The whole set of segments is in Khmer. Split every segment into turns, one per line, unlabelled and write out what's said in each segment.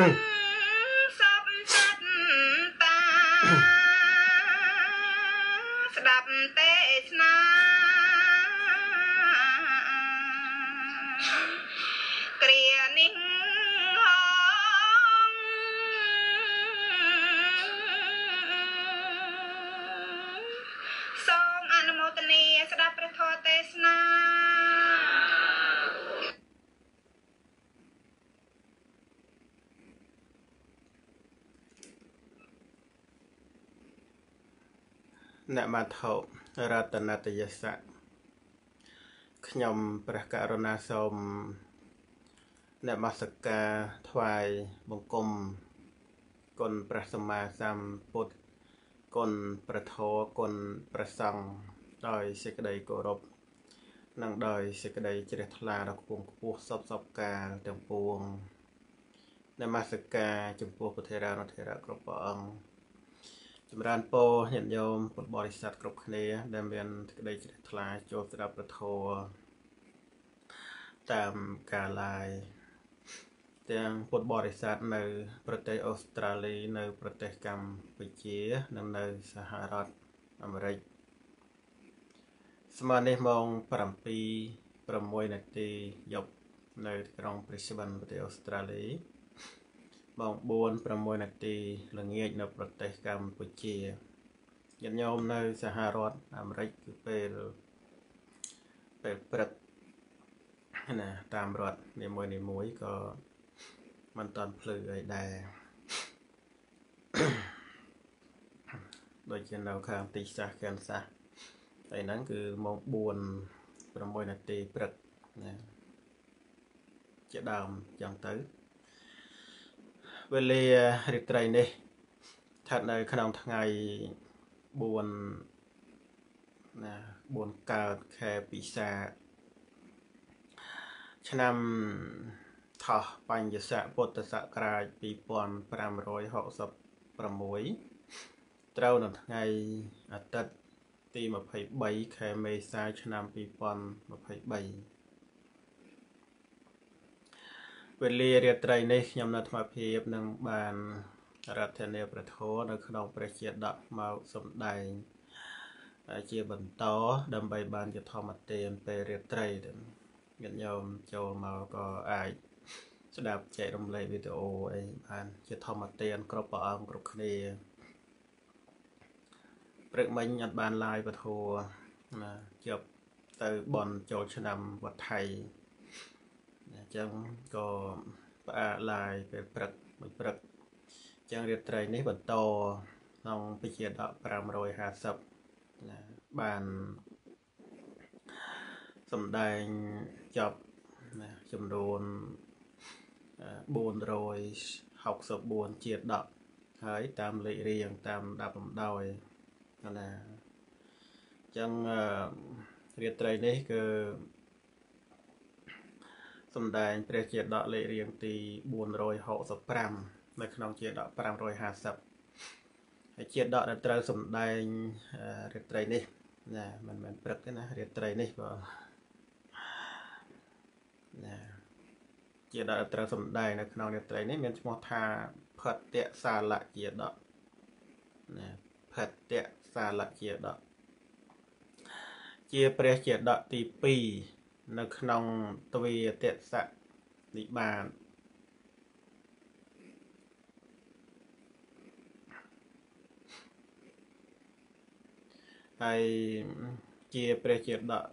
Mm. នម
ថោរតនតយសៈខ្ញុំព្រះករុណាសូមនមស្ការថ្វាយបង្គំគុណព្រះសម្មាសម្ពុទ្ធគុណព្រះធម៌គុណព្រះសង្ឃដោយសេចក្តីគោរពនិងដោយសេចក្តីជ្រះថ្លាដល់គង់ខ្ពស់សពសពកាលទាំងពួងនមស្ការចំពោះពុទ្ធិរានុធិរៈគ្រប់ព្រះអង្គ ចម្រើនពរញាតិញោមពុទ្ធបរិស័ទគ្រប់គ្នា ដែលមានសេចក្តីជ្រះថ្លាចូលស្ដាប់ព្រះធម៌តាមការ live ទាំងពុទ្ធបរិស័ទនៅ ប្រទេសអូស្ត្រាលីនៅ ប្រទេសកម្ពុជា និងនៅសហរដ្ឋអាមេរិកស្មើនេះម៉ោង7 6នាទីយប់នៅ ក្រុង Brisbane ប្រទេសអូស្ត្រាលី ម៉ោង4 6នាទីល្ងាចនៅប្រទេសកម្ពុជាញាតិញោមនៅសហរដ្ឋអាមេរិកគឺពេលពេលព្រឹកណាតាមរដ្ឋនីមួយនីមួយក៏មិនតាន់ភ្លឺអីដែរដូចជានៅខាងទីសាសកានសាសហើយហ្នឹងគឺម៉ោង4 6នាទីព្រឹកណាជាដើមចឹងទៅ វេលារាត្រីនេះស្ថិតនៅ ក្នុងថ្ងៃ4ណា4កើតខែពិសាឆ្នាំថោះបញ្ញស័កពុទ្ធសករាជ2566ត្រូវនៅថ្ងៃអាទិត្យទី23ខែមេសាឆ្នាំ2023 វេលារាត្រីនេះខ្ញុំនៅថ្មភាពនឹងបានរដ្ឋនាប្រធរនៅក្នុងព្រះជាដកមកសំដែងជាបន្តដើម្បីបានជាធម្មទានពេលរាត្រីញាតិញោមចូលមកក៏អាចស្ដាប់ចែករំលែកវីដេអូអីបានជាធម្មទានគ្រប់ព្រះអង្គគ្រប់គ្នាព្រឹកមិញអត់បាន live ពធណាជប់ទៅបនចូលឆ្នាំវត្តថៃអញ្ចឹងក៏ផ្អាកឡាយពេលព្រឹកមួយព្រឹកអញ្ចឹងរាត្រីនេះបន្តក្នុងពិជាដក550ណាបានសំដែងចប់ណាចំនួន464ជាដកហើយតាមលេខរៀងតាមដាប់លំដោយណាអញ្ចឹងរាត្រីនេះគឺ សំដែងព្រះជាដកលេខរៀងទី465នៅក្នុងជាដក550ហើយជាដកដែលត្រូវសំដែងរាត្រីនេះណាមិនមែនព្រឹកទេណារាត្រីនេះបើណាជាដកត្រូវសំដែងនៅក្នុងរាត្រីនេះមានឈ្មោះថាផតៈសាលៈជាដកណាផតៈសាលៈជាដកជាព្រះជាដកទី2 នៅក្នុងទ្វាទសៈនិបានហើយជាព្រះជាដក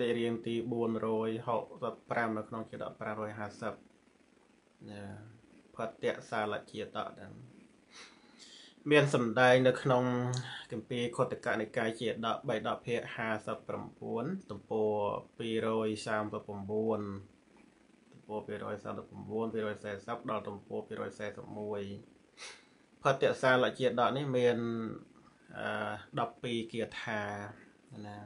លេខរៀងទី465នៅក្នុងជាដក550ណាផតៈសាលជាតកហ្នឹងអ មានសម្ដែងនៅក្នុងគម្ពីរខុទ្ទកនិកាយជាដក3ដកភាគ59ទំព័រ239ទំព័រ239 240ដល់ទំព័រ241ផតសាលជាដកនេះមានអឺ12គាថាណា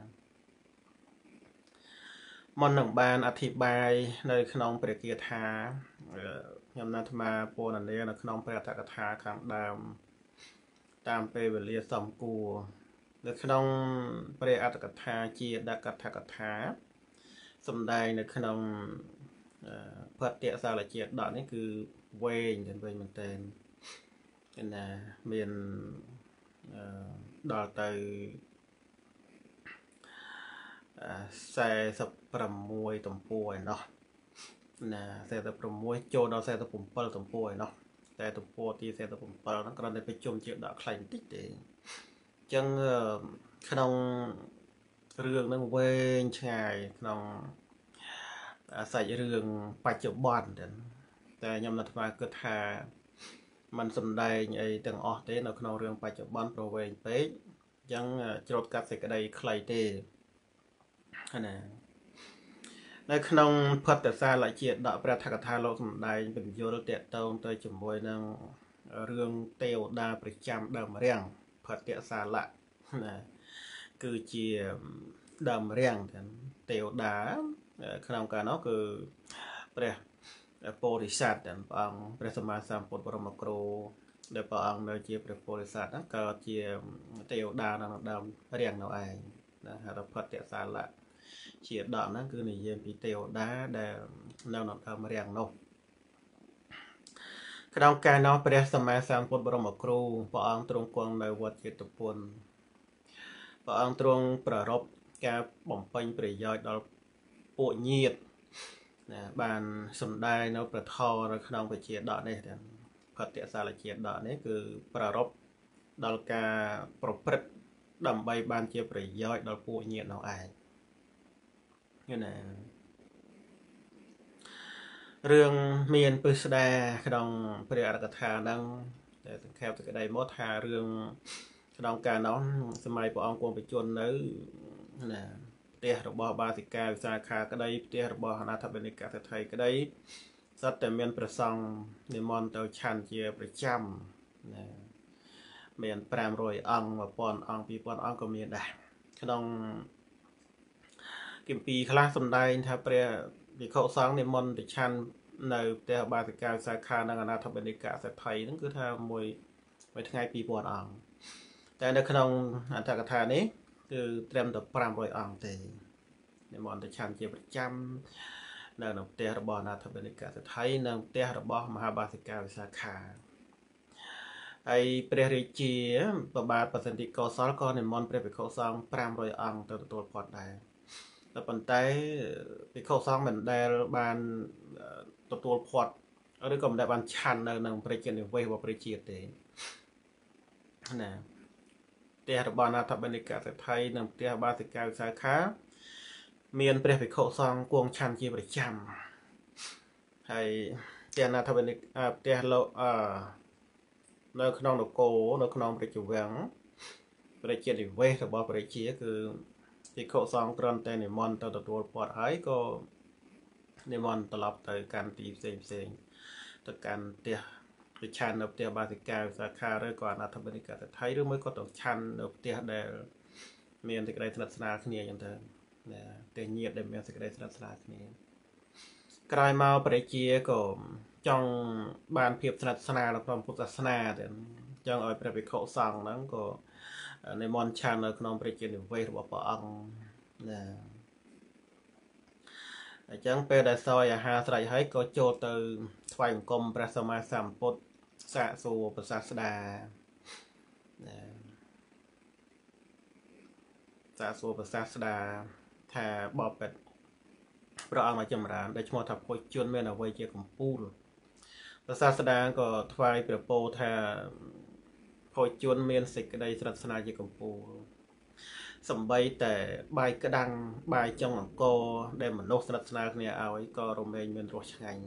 មុននឹងបានអធិប្បាយនៅ ក្នុងព្រះគាថាខ្ញុំណាត់អាត្មាពរនានៅក្នុងព្រះអត្ថកថាខាងដើម តាមពេលវេលាសំគួរនៅក្នុងព្រះអត្ថកថាជាដកថាកថាសំដែងនៅក្នុងផតៈសាលជាដកនេះគឺវែងទៅវិញមែនតើណាមានដល់ទៅ46ទំព័រឯណោះណា46ចូលដល់47ទំព័រឯណោះ តែទំព័រទី47ហ្នឹងគ្រាន់តែប្រជុំជាដកខ្លែងបន្តិចទេអញ្ចឹងក្នុងរឿងហ្នឹងវែងឆ្ងាយក្នុងសាច់រឿងបច្ចុប្បន្នតែខ្ញុំនៅថ្មគិតថាมันសំដែងអីទាំងអស់ទេ នៅក្នុងរឿងបច្ចុប្បន្នប្រវែងពេកអញ្ចឹងច្រូតកាត់សេចក្តីខ្លីទេណា នៅក្នុងផុតសាលជាដកព្រះថកថាលោកសំដែងពន្យល់តកតងទៅជាមួយនឹងរឿងទេវតាប្រចាំដើមរាំងផុតសាលៈណាគឺជាដើមរាំងទាំងទេវតាក្នុងកាលនោះគឺព្រះពោធិសត្វទាំងព្រះអង្គព្រះសម្មាសម្ពុទ្ធបរមគ្រូដែលព្រះអង្គនៅជាព្រះពោធិសត្វហ្នឹងក៏ជាទេវតានៅដើមរាំងនោះឯងណាហៅថាផុតសាលៈ ជាដកហ្នឹងគឺនិយាយពីទេវតាដែលនៅក្នុងដើមរាំងនោះក្នុងកាលនោះព្រះសម្មាសម្ពុទ្ធបរមគ្រូព្រះអង្គទ្រង់គង់នៅវត្តចេតពុនព្រះអង្គទ្រង់ប្ររពការបំពេញប្រយោជន៍ដល់ពួកញាតណាបានសំដែងនៅប្រធរនៅក្នុងវិជាដកនេះទាំងកតសាលជាដកនេះគឺប្ររពដល់ការប្រព្រឹត្តដើម្បីបានជាប្រយោជន៍ដល់ពួកញាតនោះឯង ណារឿងមានពិស្ដាក្នុងព្រះអរកថាហ្នឹងតែសង្ខេបសេចក្តីមកថារឿងក្នុងការនោះសម័យព្រះអង្គគង់បញ្ជននៅណាផ្ទះរបស់បាសិកាវិសាខាក្តីផ្ទះរបស់អនាថបនិកសិទ្ធិក្តីសត្វតែមានប្រសង់និមន្តទៅឆាន់ជាប្រចាំណាមាន500អង្គ1000អង្គ2000អង្គក៏មានដែរក្នុង គម្ពីរខ្លះសំដែងថាព្រះវិខុសង្ឃនិមន្តទៅឆាន់នៅផ្ទះបាសិកាវិសាខានិងអនាថបនិកសិទ្ធិហ្នឹងគឺថាមួយមួយថ្ងៃ2000អង្គតែនៅក្នុងអត្ថកថានេះគឺត្រឹមតែ500អង្គទេនិមន្តទៅឆាន់ជាប្រចាំនៅក្នុងផ្ទះរបស់អនាថបនិកសិទ្ធិនិងផ្ទះរបស់មហាបាសិកាវិសាខាហើយព្រះរាជាប្របាទបសិន្ទិកោសលក៏និមន្តព្រះភិក្ខុសង្ឃ500អង្គទៅទទួលផាត់ដែរ តែប៉ុន្តែភិក្ខុសង្ឃមិនដែលបានទទួលផាត់ឬក៏មិនដែលបានឆាន់នៅក្នុងប្រជានិវេសរបស់ប្រជាទេណាផ្ទះរបស់អនាថបនិកសិទ្ធិនិងផ្ទះបាសិកាវិសាខា មាន ព្រះភិក្ខុសង្ឃគួងឆាន់ជាប្រចាំហើយផ្ទះអនាថបនិកផ្ទះលោកអឺនៅក្នុងនគរនៅក្នុងប្រជាវាំងប្រជានិវេសរបស់ប្រជាគឺ ភិក្ខុសង្ឃគ្រាន់តែនិមន្តទៅទទួលផាត់ហើយក៏និមន្តត្រឡប់ទៅកាន់ទីផ្សេងផ្សេងទៅកាន់ផ្ទះទៅឆាននៅផ្ទះបាសិកាវិសាខាឬក៏អនាថបនិកតថៃឬមួយក៏ទៅឆាន់នៅផ្ទះដែល មានសេចក្តីស្និទ្ធស្នាលគ្នាអញ្ចឹងទៅណាផ្ទះញាតដែលមានសេចក្តីស្និទ្ធស្នាលគ្នាក្រោយមកប្រជាក៏ចង់បានភាពស្និទ្ធស្នាលនៅក្នុងពុទ្ធសាសនាទៅចង់ឲ្យព្រះវិខុសង្ឃហ្នឹងក៏ និមន្តឆាននៅក្នុងប្រជានិវេសរបស់ព្រះអង្គណាអញ្ចឹងពេលដែលសយអាហារស្រេចហើយក៏ចូលទៅថ្វាយបង្គំព្រះសម្មាសម្ពុទ្ធសាកសួរប្រសាស្ដាណាសាកសួរប្រសាស្ដាថាបបិទ្ធព្រះអង្គមកចម្រើនដែលឈ្មោះថាពុជជនមានអ្វីជាកម្ពូលប្រសាស្ដាក៏ថ្វាយព្រះពោថា ពុជជនមានសេចក្តីស្រេចស្នាជាកម្ពូលសំបីតែបាយក្តាំងបាយចុងអង្គដែលមនុស្សស្និទ្ធស្នាលគ្នាឲ្យក៏រមែងមានរសឆ្ងាញ់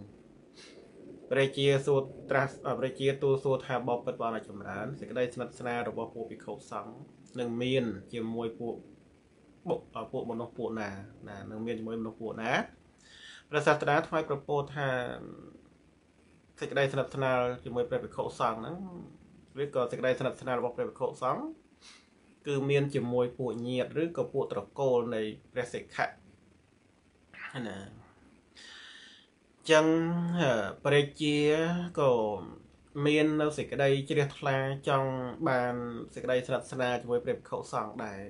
ព្រះជាសួរត្រាស់ព្រះជាទូលសួរថាបបពិតបានឲ្យចម្រើនសេចក្តីស្និទ្ធស្នាលរបស់ពួកភិក្ខុសង្ឃនឹងមានជាមួយពួកបុកពួកមនុស្សពួកណាណានឹងមានជាមួយមនុស្សពួកណាព្រះសាស្ត្រាថ្វាយប្រពោថាសេចក្តីស្និទ្ធស្នាលជាមួយព្រះភិក្ខុសង្ឃហ្នឹង ឬក៏សេចក្តីស្និទ្ធស្នាលរបស់ព្រះភិក្ខុសង្ឃគឺមានជាមួយពួកញាតិឬក៏ពួកត្រកូលនៃព្រះសិក្ខៈណាចឹងព្រះជាក៏មាននៅសេចក្តីជ្រះថ្លាចង់បានសេចក្តីស្និទ្ធស្នាលជាមួយព្រះភិក្ខុសង្ឃដែរ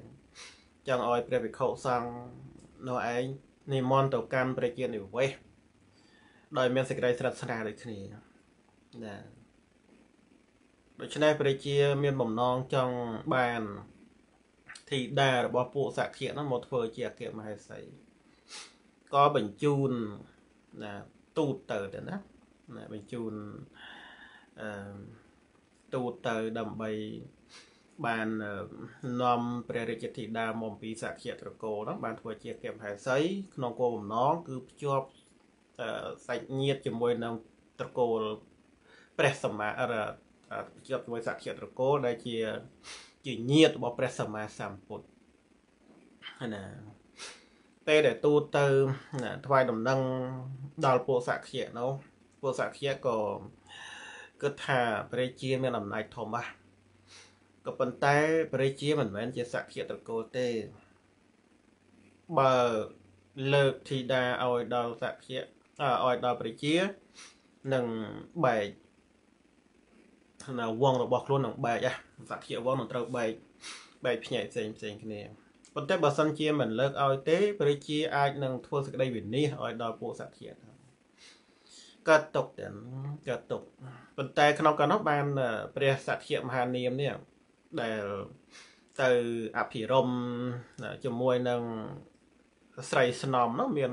ចង់ឲ្យព្រះភិក្ខុសង្ឃនោះឯងនិមន្តទៅកាន់ព្រះជានិវេសដោយមានសេចក្តីស្និទ្ធស្នាលដូចគ្នាណា ដូច្នេះព្រះជាមានបំណងចង់បានធីតារបស់ពួកសក្តិហ្នឹងមកធ្វើជាអគ្គមហេសីក៏បញ្ជូនណាទូតទៅទៅណាណាបញ្ជូនអឺទូតទៅដើម្បីបាននាំព្រះរាជធីតាមកពីសក្យត្រកូលហ្នឹងបានធ្វើជាគមហេសីក្នុងគោលបំណងគឺភ្ជាប់សាច់ញាតិជាមួយនឹងត្រកូលព្រះសម្មា ភ្ជាប់ជាមួយសក្យត្រកូលដែលជាជាញាតិរបស់ព្រះសម្មាសម្ពុទ្ធណាពេលដែលទូតទៅថ្វាយដំណឹងដល់ពួកសក្យនោះពួកសក្យក៏គិតថាព្រះជាមានអំណាចធំណាស់ក៏ប៉ុន្តែព្រះជាមិនមែនជាសក្យត្រកូលទេបើលើកធីតាឲ្យដល់សក្យឲ្យដល់ព្រះជានឹងបែក នៅវងរបស់ខ្លួននឹងបែកសក្យវងនឹងត្រូវបែកបែកភ្នែកផ្សេងផ្សេងគ្នាប៉ុន្តែបើសិនជាមិនលើកឲ្យទេព្រះជាអាចនឹងធ្វើសេចក្តីវិនិច្ឆ័យឲ្យដល់ពួកសក្យកើតទុកទាំងកើតទុកប៉ុន្តែក្នុងកាលនោះបានព្រះសក្យមហានាមនេះដែលទៅអភិរមជាមួយនឹងស្រីស្នំនោះមាន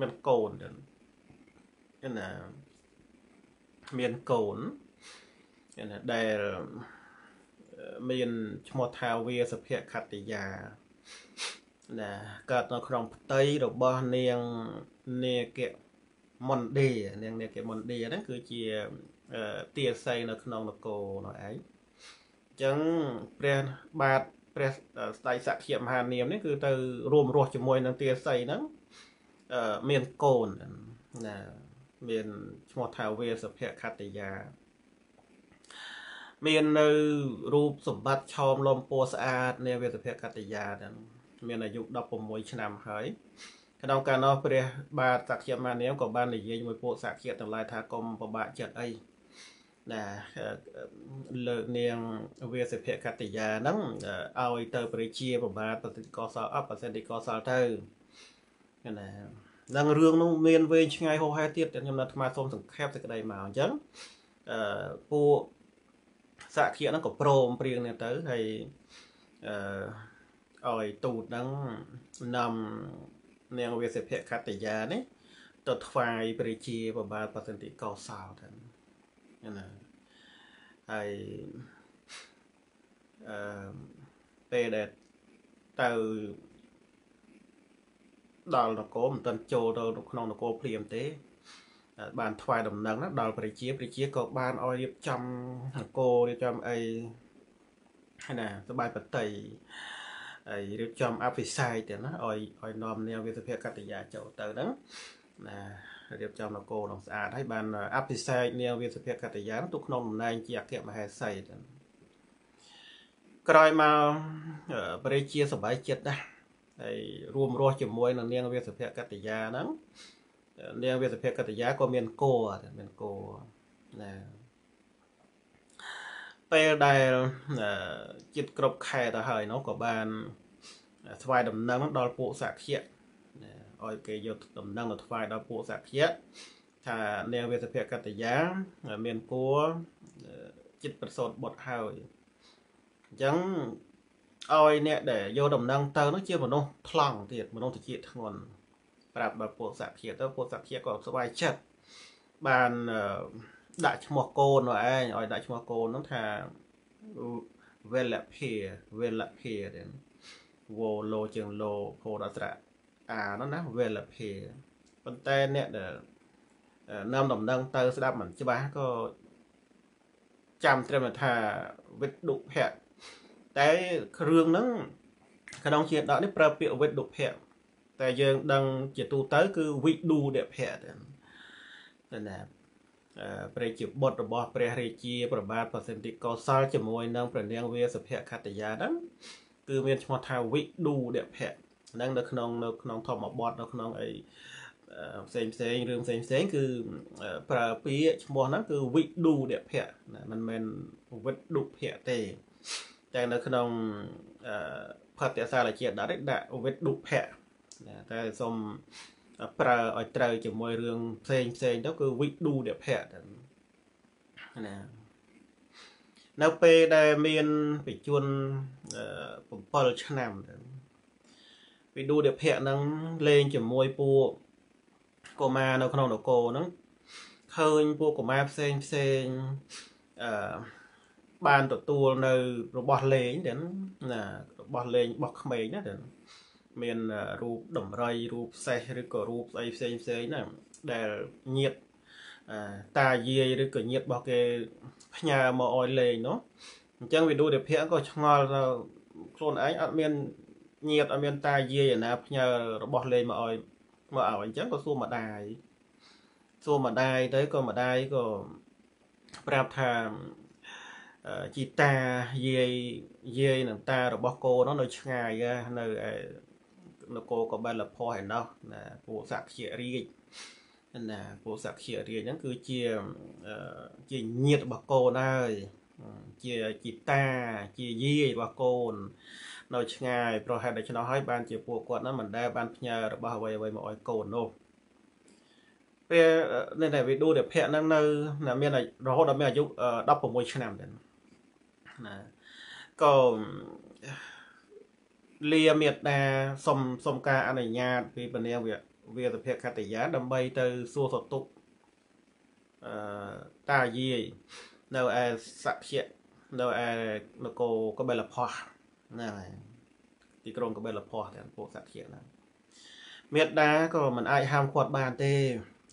មានកូនទៅណាមានកូនណា ដែលមានឈ្មោះថាវាសភខតិយាណាកើតនៅក្នុងផ្ទៃរបស់នាងនាគមណ្ឌេនាងនាគមណ្ឌេហ្នឹងគឺជាទាស័យនៅក្នុងនគរនោះឯងអញ្ចឹងព្រះបាទព្រះស្ដេចសក្យមហានាមនេះគឺទៅរួមរស់ជាមួយនឹងទាស័យហ្នឹងមានកូនណាមានឈ្មោះថាវេសភខតិយា មាននៅរូបសម្បត្តិឆោមលំពណ៌ស្អាតនៃវេទភកតយាហ្នឹងមានអាយុ16ឆ្នាំហើយក្នុងកាលនោះព្រះបាទសក្យមានាមក៏បាននិយាយមួយពួកសក្យទាំងឡាយថាកុំពិបាកចិត្តអីណាលើកនាងវាសិភកតយាហ្នឹងឲ្យទៅព្រះជាប្របាទប្រសិទ្ធកសលអបប្រសិទ្ធកសលទៅណានឹងរឿងនោះមានវែងឆ្ងាយហោហែទៀតខ្ញុំនៅអាត្មាសូមសង្ខេបសេចក្តីមកអញ្ចឹងអឺពួក សក្តិហ្នឹងក៏ព្រមព្រៀងនេះទៅហើយអឺឲ្យទូតហ្នឹងនាំនាងវាសិភៈកតយានេះទៅថ្វាយព្រះជាបបាលបសិន្តិកោសលទៅណាហើយអឺពេលដែលទៅដល់នគរមិនទាន់ចូលទៅក្នុងនគរភ្លាមទេ បានថ្វាយដំណឹងដល់ព្រះជាព្រះជាក៏បានឲ្យរៀបចំនគររៀបចំអីណាសបាយបតីហើយរៀបចំអភិសេកទៀតណាឲ្យឲ្យនាំនាងវិទ្យាកតយាចូលទៅហ្នឹងណារៀបចំនគរនឹងស្អាតហើយបានអភិសេកនាងវិទ្យាកតយាទុកក្នុងតំណែងជាអគ្គមហេសីទៅក្រោយមកព្រះជាសបាយចិត្តណាហើយរួមរស់ជាមួយនឹងនាងវិទ្យាកតយាហ្នឹង នាងវាសភកតយាក៏មានគោមានគោណាពេលដែលចិត្តគ្រប់ខែទៅហើយនោះក៏បានថ្វាយដំណឹងដល់ពួកសក្យៈឲ្យគេយកដំណឹងទៅថ្វាយដល់ពួកសក្យៈថានាងវាសភកតយាមានគួរចិត្តប្រសូតបុតហើយអញ្ចឹងឲ្យអ្នកដែលយកដំណឹងទៅនោះជាមនុស្សថ្លង់ទៀតមនុស្សតិចធ្ងន់ ប្រាប់ដល់ពួកសក្តិទៅពួកសក្តិក៏ស្វ័យចិត្តបានដាក់ឈ្មោះកូននោះឯងឲ្យដាក់ឈ្មោះកូននោះថាវេលភាវេលភាទេវោលោជាងលោផោរត្រៈអានោះណាវេលភាប៉ុន្តែអ្នកដែលនាំដំណឹងទៅស្ដាប់មិនច្បាស់ក៏ចាំត្រឹមថាវិទ្យុភៈតែគ្រឿងហ្នឹងក្នុងជាដកនេះប្រើពាក្យវិទ្យុភៈ តែយើងដឹងជាទូទៅគឺវិឌូដភៈទៅណាព្រះជាបុត្ររបស់ព្រះរាជាប្របាទប្រសិទ្ធិកោសលជាមួយនឹងព្រះនាងវាសភៈខតយាហ្នឹងគឺមានឈ្មោះថាវិឌូដភៈហ្នឹងនៅក្នុងនៅក្នុងធម្មបទនៅក្នុងអីផ្សេងផ្សេងរឿងផ្សេងផ្សេងគឺប្រើពាក្យឈ្មោះហ្នឹងគឺវិឌូដភៈមិនមែនវិឌុភៈទេតែនៅក្នុងផតសាលជាដាក់ដាក់វិឌុភៈ តែសូមប្រើឲ្យត្រូវជាមួយរឿងផ្សេងផ្សេងទៅគឺវិឌូដភៈណានៅពេលដែលមានបច្ចុប្បន្ន7ឆ្នាំវិឌូដភៈហ្នឹងលេងជាមួយពួកកុមារនៅក្នុងនគរហ្នឹងឃើញពួកកុមារផ្សេងផ្សេងអឺបានទទួលនៅរបស់លេងទាំងណារបស់លេងរបស់ក្មេងណាទាំង មានរូបដំរីរូបសេះឬក៏រូបស្អីផ្សេងផ្សេងណាដែលញាតតាយាយឬក៏ញាតរបស់គេផ្ញើមកអោយលេងនោះអញ្ចឹងវិឌូតិភៈក៏ឆ្ងល់ទៅខ្លួនឯងអត់មានញាតអត់មានតាយាយណាផ្ញើរបស់លេងមកអោយមកឲ្យអញ្ចឹងក៏សួរម្ដាយសួរម្ដាយទៅក៏ម្ដាយក៏ប្រាប់ថាជីតាយាយយាយនឹងតារបស់កូននោះនៅឆ្ងាយនៅឯ នគរកបិលភ័ឯណោះណាពួកសក្យរាជណាពួកសក្យរាជហ្នឹងគឺជាជាញាតិរបស់កូនហើយជាជីតាជាយាយរបស់កូន នៅឆ្ងាយប្រហែលដូច្នោះហើយបានជាពួកគាត់ហ្នឹងមិនដែលបានផ្ញើរបស់អ្វីអ្វីមកឲ្យកូននោះពេលនៅតែវីដេអូដែលភ័ក្រហ្នឹងនៅមានរហូតដល់មានអាយុ16ឆ្នាំដែរណាក៏ លាមេត្តាសុំសុំការអនុញ្ញាត ពីពនាងវាសភកតយាដើម្បីទៅសួរសតុអឺតាយាយនៅឯសក្យនៅឯនគរកបិលផោះហ្នឹងហើយទីក្រុងកបិលផោះទាំងពួកសក្យហ្នឹងមេត្តាក៏មិនអាចហាមគាត់បានទេ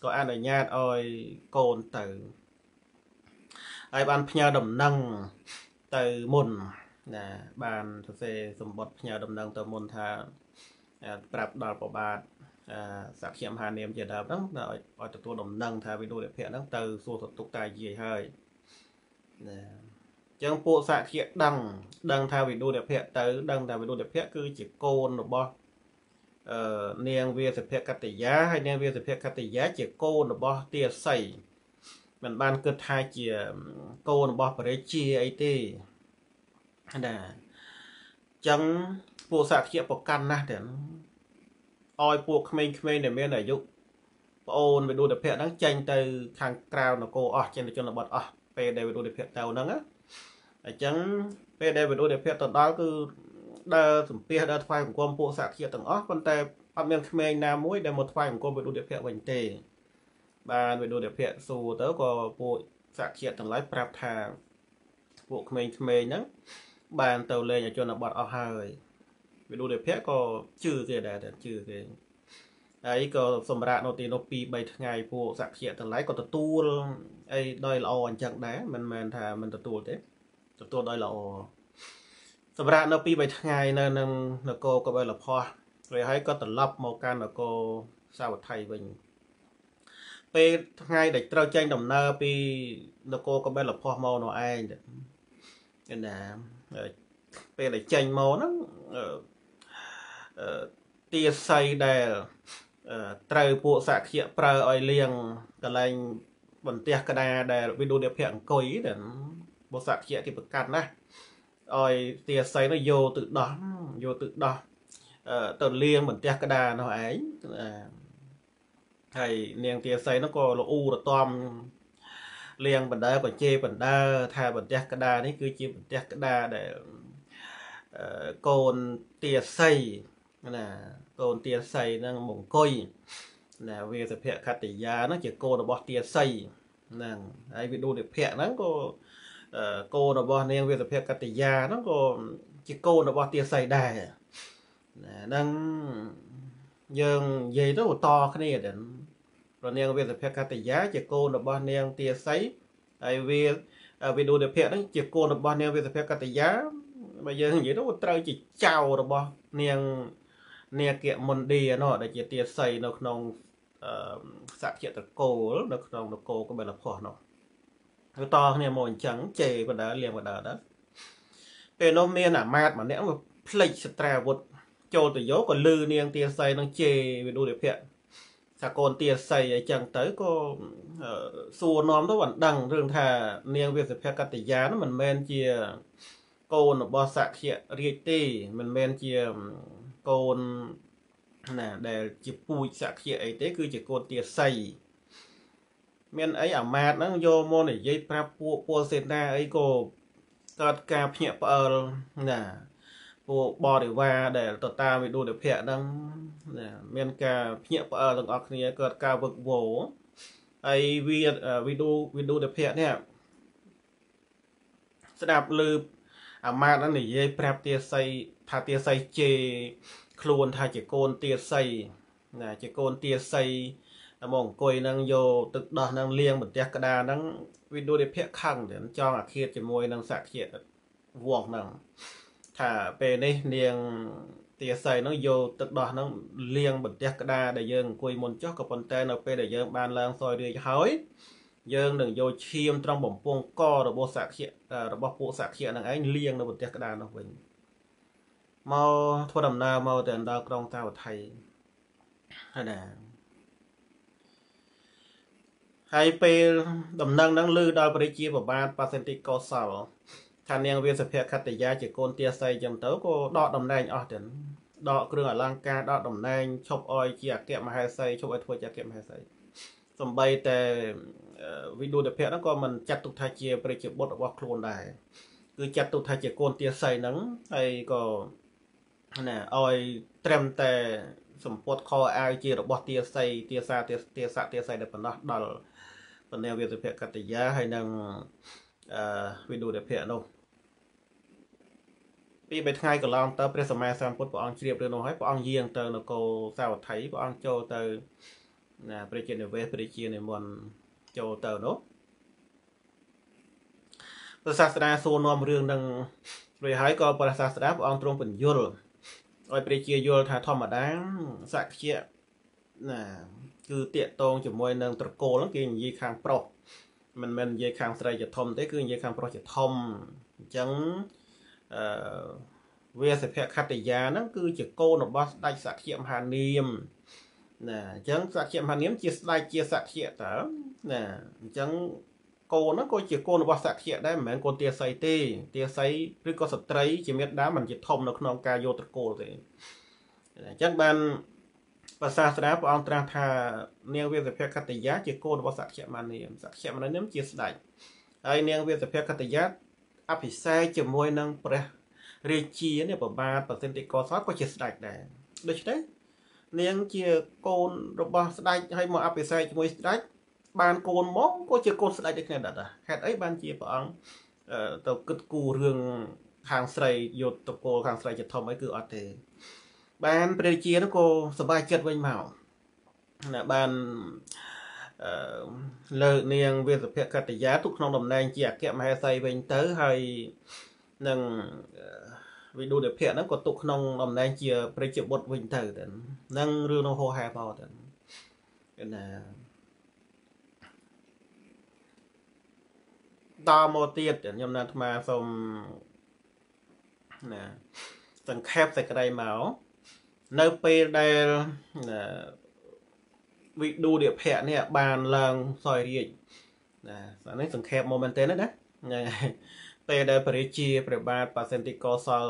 ក៏អនុញ្ញាតឲ្យកូនទៅហើយបានផ្ញើដំណឹងទៅមុន ណាបានសរសេរសម្បត្តិផ្ញើដំណឹងទៅមុនថាប្រាប់ដល់ប្របាទសក្យមហានាមជាដើមហ្នឹងឲ្យឲ្យទទួលដំណឹងថាវិដុរភៈហ្នឹងទៅសួរសតុកតាយាយហើយណាចឹងពួកសក្យដឹង ដឹងថាវិដុរភៈទៅដឹងថាវិដុរភៈគឺជាកូនរបស់អឺនាងវាសភកតយាហើយនាងវាសភកតយាជាកូនរបស់ទាសីមិនបានគិតថាជាកូនរបស់បរិជាអីទេ ណាចឹងពួកសាធិប្រកាន់ណាស់ទាំងឲ្យពួកក្មេងៗដែលមានអាយុប្អូនវិទូតភៈហ្នឹងចេញទៅខាងក្រៅនគរអស់ចេញទៅជនបទអស់ពេលដែលវិទូតភៈទៅហ្នឹងអញ្ចឹងពេលដែលវិទូតភៈទៅដល់គឺដើរសំភារដើរថ្វាយបង្គំពួកសាធិទាំងអស់ប៉ុន្តែអត់មានក្មេងណាមួយដែលមកថ្វាយបង្គំវិទូតភៈវិញទេ បានវិទូតភៈសួរទៅក៏ពួកសាធិទាំងឡាយប្រាប់ថាពួកក្មេងៗហ្នឹង បានទៅលេងឲ្យជនបទអស់ហើយវិឌុទ្ធភៈក៏ជឿគេដែរជឿគេហើយក៏សម្រាប់នៅទីនោះ2 3ថ្ងៃពួកសក្យទាំងឡាយក៏ទទួលអីដោយល្អអញ្ចឹងដែរមិនមែនថាមិនទទួលទេទទួលដោយល្អសម្រាប់នៅ2 3ថ្ងៃនៅនឹងនគរកបិលផោះហើយហើយក៏ត្រឡប់មកកាន់នគរសាវត្ថីវិញពេលថ្ងៃដែលត្រូវចេញដំណើរពីនគរកបិលផោះមកនោះឯងណា ពេលដែលចេញមកហ្នឹងទាស័យដែលត្រូវពួកសក្យប្រើឲ្យលៀងកលែងបន្ទះក្តារដែលវិឌុនិភៈអង្គុយដែលបុសក្យគេប្រកាសណាឲ្យទាស័យនោះយកទៅដោះយកទៅដោះទៅលៀងបន្ទះក្តារនោះឯងហើយនាងទាស័យនោះក៏លូរតំ លៀងបណ្ដើក៏ជេរបណ្ដើថាបន្ទះក្តារនេះគឺជាបន្ទះក្តារដែលកូនទាស័យណាកូនទាស័យនឹងមង្គុយណាវាសភៈខតយាហ្នឹងជាកូនរបស់ទាស័យហ្នឹងហើយវិឌុនិភៈហ្នឹងក៏កូនរបស់នាងវាសភៈកតយាហ្នឹងក៏ជាកូនរបស់ទាស័យដែរណាហ្នឹងយើងនិយាយទៅតគ្នាទៅ ព្រោះនាងវាសុភកតយាជាកូនរបស់នាងទាសីហើយវាវិឌុតិភៈហ្នឹងជាកូនរបស់នាងវាសុភកតយាបើយើងនិយាយទៅត្រូវជាចៅរបស់នាងនាគមន្ទីណោះដែលជាទាសីនៅក្នុងសក្យតកូលនៅក្នុងនគរកបិលភ័សនោះគឺតគ្នាមកអញ្ចឹងជេរបដាលៀងបដាដែរពេលនោះមានអាមាត្យម្នាក់មកផ្លេចសត្រាវុធចូលទៅយកក៏លឺនាងទាសីនឹងជេរវិឌុរិភៈ ថាកូនទាសីអញ្ចឹងទៅក៏សួរនាំទៅមិនដឹងរឿងថានាងវាសុភកតយានោះមិនមែនជាកូនរបស់សក្យរាជទេមិនមែនជាកូនណាដែលជាពូជសក្យអីទេ គឺជាកូនទាសីមានអីអាមាតហ្នឹងយកមកនិយាយប្រាប់ពួកពលសេនាអីក៏កើតការភ្ញាក់ផ្អើលណា ពួកបរិវារដែលទៅតាមវិឌុតិភៈហ្នឹងណាមានការភ្ញាក់ផ្អើលទាំងអស់គ្នាកើតការវឹកវរហើយវាវិឌុវិឌុតិភៈនេះស្ដាប់ឮអាមាតហ្នឹងនិយាយប្រាប់ទាស័យថាទាស័យជេខ្លួនថាជាកូនទាស័យណាជាកូនទាស័យមកអង្គុយនឹងយកទឹកដោះនឹងលាងបន្ទះក្តារហ្នឹងវិឌុតិភៈខឹងទៅចង់អាឃាតជាមួយនឹងសក្តិវងហ្នឹង ថាពេលនេះនាងទាស័យហ្នឹងយកទឹកដោះហ្នឹងលាងបន្ទះក្តារដែលយើងអង្គុយមុនចុះក៏ប៉ុន្តែនៅពេលដែលយើងបានឡើងសយរាជហើយយើងនឹងយកឈាមត្រង់បំពង់ករបស់សក្តិរបស់ពួកសក្តិហ្នឹងឯងលាងនៅបន្ទះក្តារនោះវិញមកធ្វើដំណើរមកទៅដល់ក្រុងតាវថៃហើយណាហើយពេលដំណឹងហ្នឹងលើដល់ព្រះជាប្របាទបសិន្តិកោសល ថានាងវាសុភខតយាជាកូនទាស័យចឹងទៅក៏ដកតំណែងអស់ទៅដកគ្រឿងអលង្ការដកតំណែងឈប់អោយជាអគ្គមហេសីឈប់ឲ្យធ្វើជាអគ្គមហេសីសំបីតែវិឌុតភៈហ្នឹងក៏មិនចាត់ទុកថាជាប្រជាបុត្ររបស់ខ្លួនដែរគឺចាត់ទុកថាជាកូនទាស័យហ្នឹងហើយក៏ណាឲ្យត្រឹមតែសម្ពុតខអាវជារបស់ទាស័យទាសាទាស័កទាស័យតែប៉ុណ្ណោះដល់បណ្ណវិទ្យភកតយាហើយនឹងអឺវិឌុតិភៈនោះ ពីបីថ្ងៃកន្លងទៅព្រះសម្មាសម្ពុទ្ធព្រះអង្គជ្រាបរឿងនោះហើយព្រះអង្គយាងទៅនគរសាវត្ថីព្រះអង្គចូលទៅណាព្រះជានិវេសព្រះជានិមន្តចូលទៅនោះព្រះសាស្ត្រាសួរនាំរឿងនឹងរួចហើយក៏ព្រះសាស្ត្រាព្រះអង្គទ្រង់បញ្យលឲ្យព្រះជាយល់ថាធម្មតាសក្យៈណាគឺតាកតងជាមួយនឹងត្រកូលហ្នឹងគេនិយាយខាងប្រុសមិនមែននិយាយខាងស្រីជាធំទេគឺនិយាយខាងប្រុសជាធំអញ្ចឹង អឺវាសិភខតយាហ្នឹងគឺជាកូនរបស់ស្ដេចសក្យមហានាមណាអញ្ចឹងសក្យមហានាមជាស្ដេចជាសក្យតើណាអញ្ចឹងកូនហ្នឹងក៏ជាកូនរបស់សក្យដែរមិនមែនកូនទាស័យទេទាស័យឬក៏ស្ត្រីជាមេដាមិនជាធំនៅក្នុងការយកត្រកូលទេអញ្ចឹងបានភាសាស្ដាព្រះអង្គត្រាស់ថានាងវាសភកតយាជាកូនរបស់សក្យមានាមសក្យមានាមជាស្ដេចហើយនាងវាសភកតយា អភិសេកជាមួយនឹងព្រះរាជានេះប្របាទប្រសិទ្ធិកោសលក៏ជាស្ដេចដែរដូច្នេះនាងជាកូនរបស់ស្ដេចហើយមកអភិសេកជាមួយស្ដេចបានកូនមកក៏ជាកូនស្ដេចដូចគ្នាដែរហេតុអីបានជាព្រះអង្គទៅគិតគូររឿងខាងស្រីយកតកូលខាងស្រីជាធំអីគឺអត់ទេ បានព្រះជានោះក៏សប្បាយចិត្តវិញមកណាបានអឺ លើកនាងវាសភកតយាទុកក្នុងតំណែងជាអគ្គមហេសីវិញទៅហើយនឹងវិឌុតិភៈហ្នឹងក៏ទុកក្នុងតំណែងជាប្រជាបុត្រវិញទៅទៅនឹងរឿងនោះហោហែមកទៅណាតមកទៀតខ្ញុំណាត់អាត្មាសូមណាសង្ខេបសេចក្តីមកនៅពេលដែល វិឌុរិភៈនេះបានឡើងសយរាជណាអានេះសង្ខេបមកមែនទេណាពេលដែលព្រះរាជាព្រះបាទបសិន្តិកោសល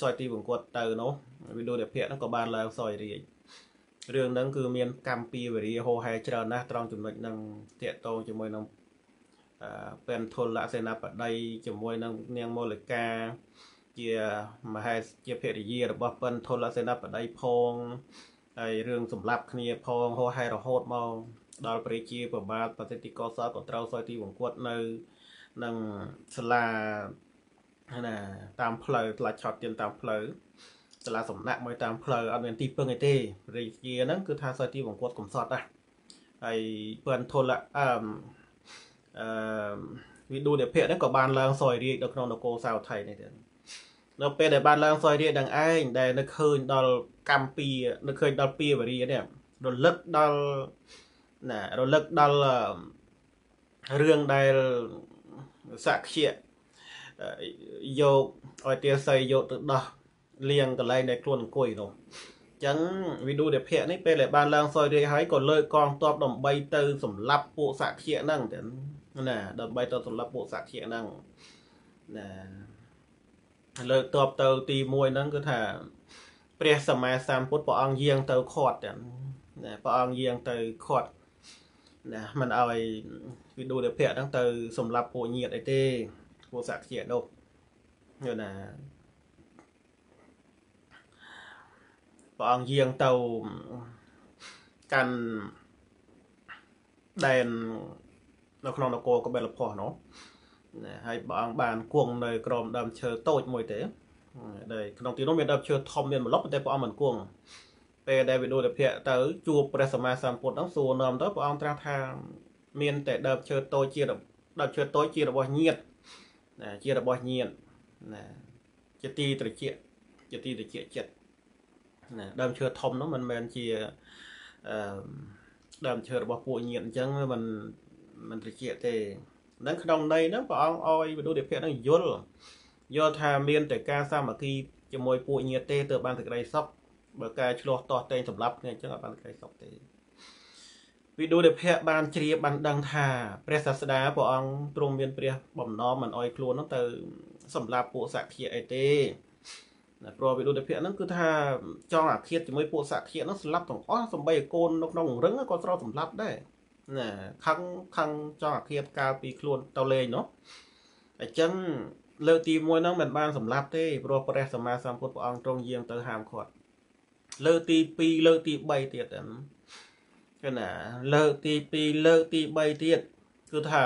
សយទីបង្គត់ទៅនោះវិឌុរិភៈនោះក៏បានឡើងសយរាជរឿងហ្នឹងគឺមានកម្មពីវរិយហោហែច្រើនណាស់ត្រង់ចំណុចហ្នឹងតាកតងជាមួយនឹងពេនធុលសេនាបតីជាមួយនឹងនាងមូលិកាជាមហេសជាភរិយារបស់ពិនធុលសេនាបតីផង ហើយរឿងសម្លាប់គ្នាផងហោហែរហូតមកដល់ព្រះជាប្របាទបតិតិកោសលក៏ត្រូវសយទីវង្គត់នៅនឹងសាលាណាតាមផ្លូវផ្លាច់ឆត់ទៀនតាមផ្លូវសាលាសំណាក់មួយតាមផ្លូវអត់មានទីពឹងអីទេព្រះជាហ្នឹងគឺថាសយទីវង្គត់កំសត់ណាហហើយពឿនធុលអឺអឺវិឌូនិភៈនេះក៏បានឡើងសោយរាជនៅក្នុងនគរសាវថៃនេះទៀត នៅពេលដែលបានឡើងសោយរាជនឹងឯងដែលនឹកឃើញដល់កម្ពីនឹកឃើញដល់ពីវរីនេះរលឹកដល់ណារលឹកដល់រឿងដែលសក្យៈយកឲ្យទាស័យយកទៅដោះលៀងកន្លែងដែលខ្លួនអង្គុយនោះចឹងវិឌូទេភៈនេះពេលដែលបានឡើងសោយរាជហើយក៏លើកកងទ័ពដើម្បីទៅសម្លាប់ពួកសក្យៈហ្នឹងទាំងណាដើម្បីទៅសម្លាប់ពួកសក្យៈហ្នឹងណា លើកទ័ពទៅទី1ហ្នឹងគឺថា ព្រះសម្មាសម្ពុទ្ធព្រះអង្គយាងទៅខាត់ទាំងណាព្រះអង្គយាងទៅខាត់ណាមិនឲ្យវិឌូទេភៈហ្នឹងទៅសម្លាប់ពួកញាតអីទេពួកសក្យៈនោះយល់ណាព្រះអង្គយាងទៅកាន់ដែននៅក្នុងនគរកបិលភ័សនោះ ណាហើយព្រះអង្គបានគង់នៅក្រោមដើមឈើតូចមួយទេដែលក្នុងទីនោះមានដើមឈើធំមានម្លប់តែព្រះអង្គមិនគង់ពេលដែលវិទូលភៈទៅជួបព្រះសម្មាសម្ពុទ្ធហ្នឹងសួរនាំទៅព្រះអង្គត្រាស់ថាមានតែដើមឈើតូចជាដើមឈើតូចជារបស់ញាតណាជារបស់ញាតណាជាទីត្រជាជាទីត្រជាចិត្តណាដើមឈើធំនោះមិនមែនជាអឺដើមឈើរបស់ពួកញាតអញ្ចឹងមិនមិនត្រជាទេ នឹងក្នុងន័យហ្នឹងព្រះអង្គអោយវិดุតិភៈហ្នឹងយល់យល់ថាមានតែការសាមគ្គីជាមួយពួកញាតទេទើបបានសេចក្តីសុខបើការឆ្លោះតោះតែងសម្រាប់គ្នាអញ្ចឹងអត់បានសេចក្តីសុខទេវិดุតិភៈបានជ្រាបបានដឹងថាព្រះសាស្តាព្រះអង្គទ្រង់មានព្រះបំណងមិនអោយខ្លួនហ្នឹងទៅសម្រាប់ពួកសក្តិអីទេណាព្រោះវិរុទ្ធភៈហ្នឹងគឺថាចង់អាឃាតជាមួយពួកសក្តិហ្នឹងស្លាប់ទាំងអស់សំបីឲ្យកូននៅក្នុងរឹងក៏ត្រូវសម្លាប់ដែរ ណាខឹងខឹងចង់អាឃាតកាលពីខ្លួនទៅលេងនោះអញ្ចឹងលើកទី1ហ្នឹងមិនបានសម្លាប់ទេព្រោះព្រះសម្មាសម្ពុទ្ធព្រះអង្គទ្រង់យាងទៅហាមឃាត់លើកទី2លើកទី3ទៀតហ្នឹងគឺណាលើកទី2លើកទី3ទៀតគឺថា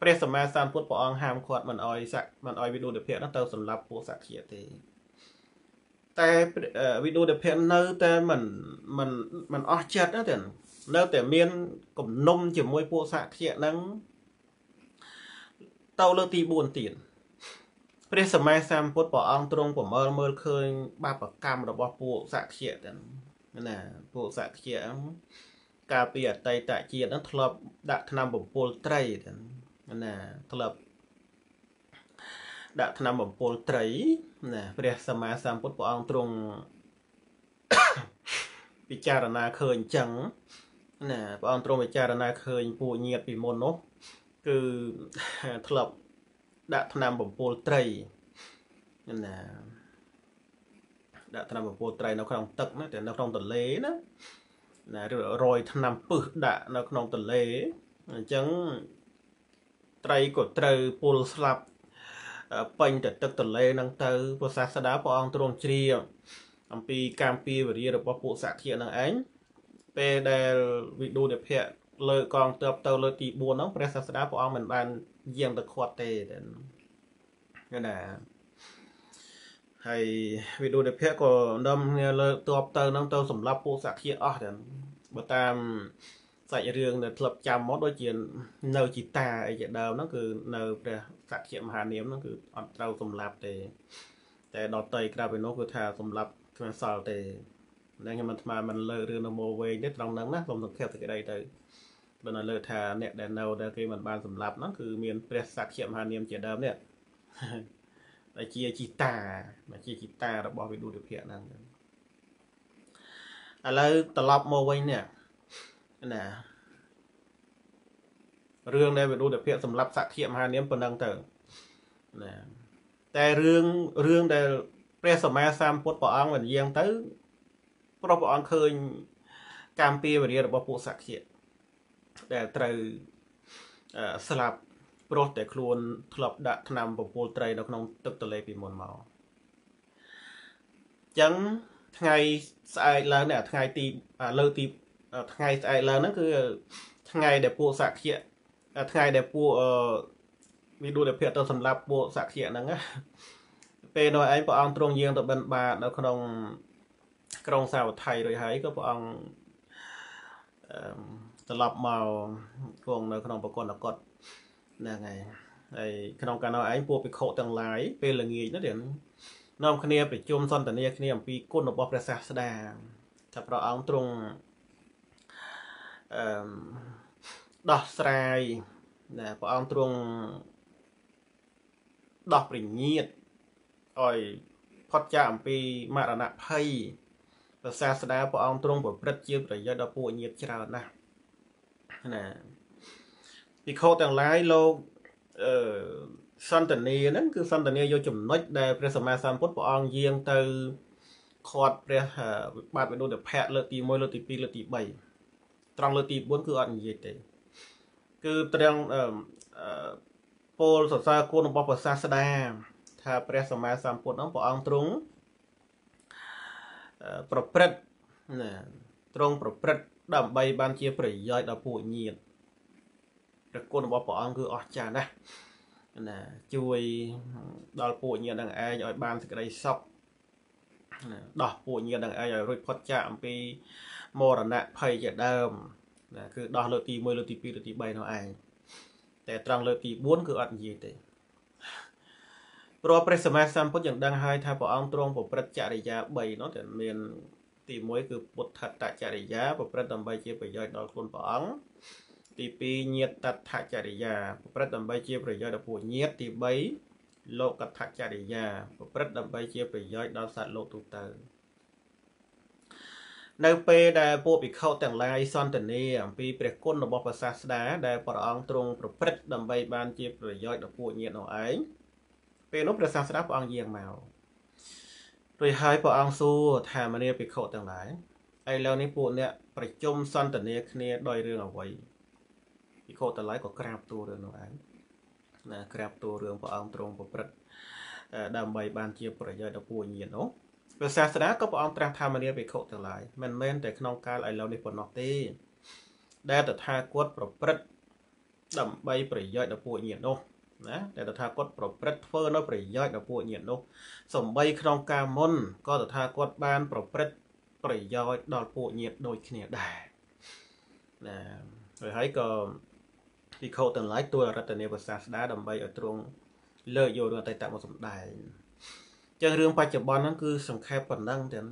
ព្រះសម្មាសម្ពុទ្ធព្រះអង្គហាមឃាត់មិនអោយស័កមិនអោយវិឌុតិភៈនោះទៅសម្លាប់ពួកសក្តិទេតែវិឌុតិភៈនៅតែមិនមិនមិនអស់ចិត្តណាទេ នៅតែមានគំនុំជាមួយពួកសក្តិហ្នឹងទៅលើទី4ទៀតព្រះសម្មាសម្ពុទ្ធព្រះអង្គទ្រង់ប្រមើលមើលឃើញបាបកម្មរបស់ពួកសក្តិទាំងណាពួកសក្តិកាលពីអតីតជាតិហ្នឹងធ្លាប់ដាក់ឆ្នាំបំពុលត្រីទាំងណាក្លឹបដាក់ឆ្នាំបំពុលត្រីណាព្រះសម្មាសម្ពុទ្ធព្រះអង្គទ្រង់ពិចារណាឃើញអញ្ចឹង ណាព្រះអង្គទ្រង់ពិចារណាឃើញពួកញាតពីមុននោះគឺធ្លាប់ដាក់ឆ្នាំបំពុលត្រីណាដាក់ឆ្នាំបំពុលត្រីនៅក្នុងទឹកណាតែនៅក្នុងទន្លេណាណារយឆ្នាំពឹសដាក់នៅក្នុងទន្លេអញ្ចឹងត្រីក៏ត្រូវពុលស្លាប់ពេញទៅទឹកទន្លេហ្នឹងទៅព្រះសាស្តាព្រះអង្គទ្រង់ជ្រាបអំពីកម្មពីវរិយរបស់ពួកសក្តិហ្នឹងឯង ពេលដែលវិឌុនិភៈលើកងទ័ពទៅលើទី4ហ្នឹងព្រះសាស្តាព្រះអង្គមិនបានយាងទៅខាត់ទេទេណាហើយវិឌុនិភៈក៏នាំគ្នាលើកទ័ពទៅហ្នឹងទៅសម្លាប់ពួកសក្តិអស់ទាំងបើតាមសាច់រឿងដែលធ្លាប់ចាំមកដូចជានៅជីតាអីជាដើមហ្នឹងគឺនៅព្រះសក្យមហានាមហ្នឹងគឺអត់ត្រូវសម្លាប់ទេ តែដល់តៃក្រៅពីនោះគឺថាសម្លាប់គ្មានសល់ទេ ហ្នឹងខ្ញុំមិនថ្មមិនលើរឿងនៅមកវែងទេត្រង់ហ្នឹងណាសូមសង្ខេបសេចក្តីទៅបើនៅលើថាអ្នកដែលនៅដែលគេមិនបានសម្លាប់ហ្នឹងគឺមានព្រះសក្យមហានាមជាដើមនេះដែលជាជីតាដែលជាជីតារបស់វិឌុតិភៈហ្នឹងឥឡូវត្រឡប់មកវិញនេះណារឿងដែលវិរុទ្ធភាពសម្រាប់សក្តិមហានាមប៉ុណ្ណឹងទៅណាតែរឿងរឿងដែលព្រះសម្មាសម្ពុទ្ធព្រះអង្គវិញ្ញាណទៅ ព្រោះព្រះអង្គឃើញកម្មពីវរិយរបស់ពួកសក្តិដែលត្រូវស្លាប់ព្រោះតែខ្លួនធ្លាប់ដាក់ថ្នាំពពុលត្រីនៅក្នុងទឹកទន្លេពីមុនមកអញ្ចឹងថ្ងៃស្អែកឡើងនេះថ្ងៃទីលើទីថ្ងៃស្អែកឡើងហ្នឹងគឺថ្ងៃដែលពួកសក្តិថ្ងៃដែលពួកវិឌុតិភៈទៅសម្លាប់ពួកសក្តិហ្នឹងពេលនោះឯងព្រះអង្គទ្រង់យាងទៅបិណ្ឌបាតនៅក្នុង ក្រុងសាវត្ថីរួចហើយក៏ព្រះអង្គអអឺត្រឡប់មកគង់នៅក្នុងប្រគុណកតហ្នឹងហើយហើយក្នុងកាលនោះឯងពួកភិក្ខុទាំងឡាយពេលល្ងាចនោះទៀតនាំគ្នាប្រជុំសន្ទនាគ្នាអំពីគុណរបស់ព្រះសាស្តាថាព្រះអង្គទ្រង់អឺដោះស្រាយណាព្រះអង្គទ្រង់ដោះប្រញាតឲ្យផុតចាកអំពីមរណភ័យ ព្រះសាស្តាព្រះអង្គទ្រង់ប្រព្រឹត្តជាប្រយោជន៍ដល់ពួកញាតិច្រើនណាស់ណាពិខុទាំងឡាយលោកអឺសន្តានាហ្នឹងគឺសន្តានាយកចំណុចដែលព្រះសម្មាសម្ពុទ្ធព្រះអង្គយាងទៅខាត់ព្រះបាទវិនុទ្ធភៈលើកទី1លើកទី2លើកទី3ត្រង់លើកទី4គឺអត់និយាយទេគឺត្រង់ពោលសរសើរគុណរបស់ព្រះសាស្តាថាព្រះសម្មាសម្ពុទ្ធហ្នឹងព្រះអង្គទ្រង់ ប្រព្រឹត្តណាទ្រង់ប្រព្រឹត្តដើម្បីបានជាប្រយោជន៍ដល់ពួកញាតិព្រះគុណរបស់ព្រះអង្គគឺអស្ចារ្យណាស់ណាជួយដល់ពួកញាតិនឹងឯងឲ្យបានសេចក្តីសុខដោះពួកញាតិនឹងឯងឲ្យរួចផុតចាកអំពីមរណៈភ័យជាដើមណាគឺដោះលើកទី1លើកទី2លើកទី3នោះឯងតែត្រង់លើកទី4គឺអត់និយាយទេ ព្រោះព្រះសម្មាសម្ពុទ្ធយ៉ាងដឹងហើយថាព្រះអង្គទ្រង់ប្រព្រឹត្តចរិយា3នោះតែមានទី1គឺពុទ្ធតចរិយាប្រព្រឹត្តដើម្បីជាប្រយោជន៍ដល់ខ្លួនព្រះអង្គទី2ញាតតថចរិយាប្រព្រឹត្តដើម្បីជាប្រយោជន៍ដល់ពួកញាតទី3លោកថចរិយាប្រព្រឹត្តដើម្បីជាប្រយោជន៍ដល់សត្វលោកទូទៅនៅពេលដែលពួកភិក្ខុទាំងឡាយសន្ទនាអំពីព្រះគុណរបស់ព្រះសាស្តាដែលព្រះអង្គទ្រង់ប្រព្រឹត្តដើម្បីបានជាប្រយោជន៍ដល់ពួកញាតិនោះឯង ពេលនោះព្រះសាស្តាព្រះអង្គយាងមករួចហើយព្រះអង្គសួរថាមនាភិក្ខុទាំងឡាយឥឡូវនេះពួកអ្នកប្រជុំសន្ទនាគ្នាដោយរឿងអ្វីភិក្ខុទាំងឡាយក៏ក្រាបទូលរឿងនោះឯងណាក្រាបទូលរឿងព្រះអង្គទ្រង់ប្រព្រឹត្តដើម្បីបានជាប្រយោជន៍ដល់ពួកញាតិនោះព្រះសាស្តាក៏ព្រះអង្គត្រាស់ថាមនាភិក្ខុទាំងឡាយមិនមែនតែក្នុងកាលឥឡូវនេះប៉ុណ្ណោះទេ ដែលតថាគតប្រព្រឹត្តដើម្បីប្រយោជន៍ដល់ពួកញាតិនោះ ណាតែតថាគតប្រព្រឹត្តធ្វើនៅប្រយោជន៍ដល់ពួកញាតិនោះសំបីក្នុងការមុនក៏តថាគតបាន ប្រព្រឹត្តប្រយោជន៍ដល់ពួកញាតិដូចគ្នាដែរណាហើយក៏ភិក្ខុទាំងឡាយទួរតនាប្រសាស្ដាដើម្បីឲ្យទ្រង់លើកយករឿងអតីតមកសម្ដែងចឹងរឿងបច្ចុប្បន្នហ្នឹងគឺសង្ខេបប៉ុណ្ណឹងទាំង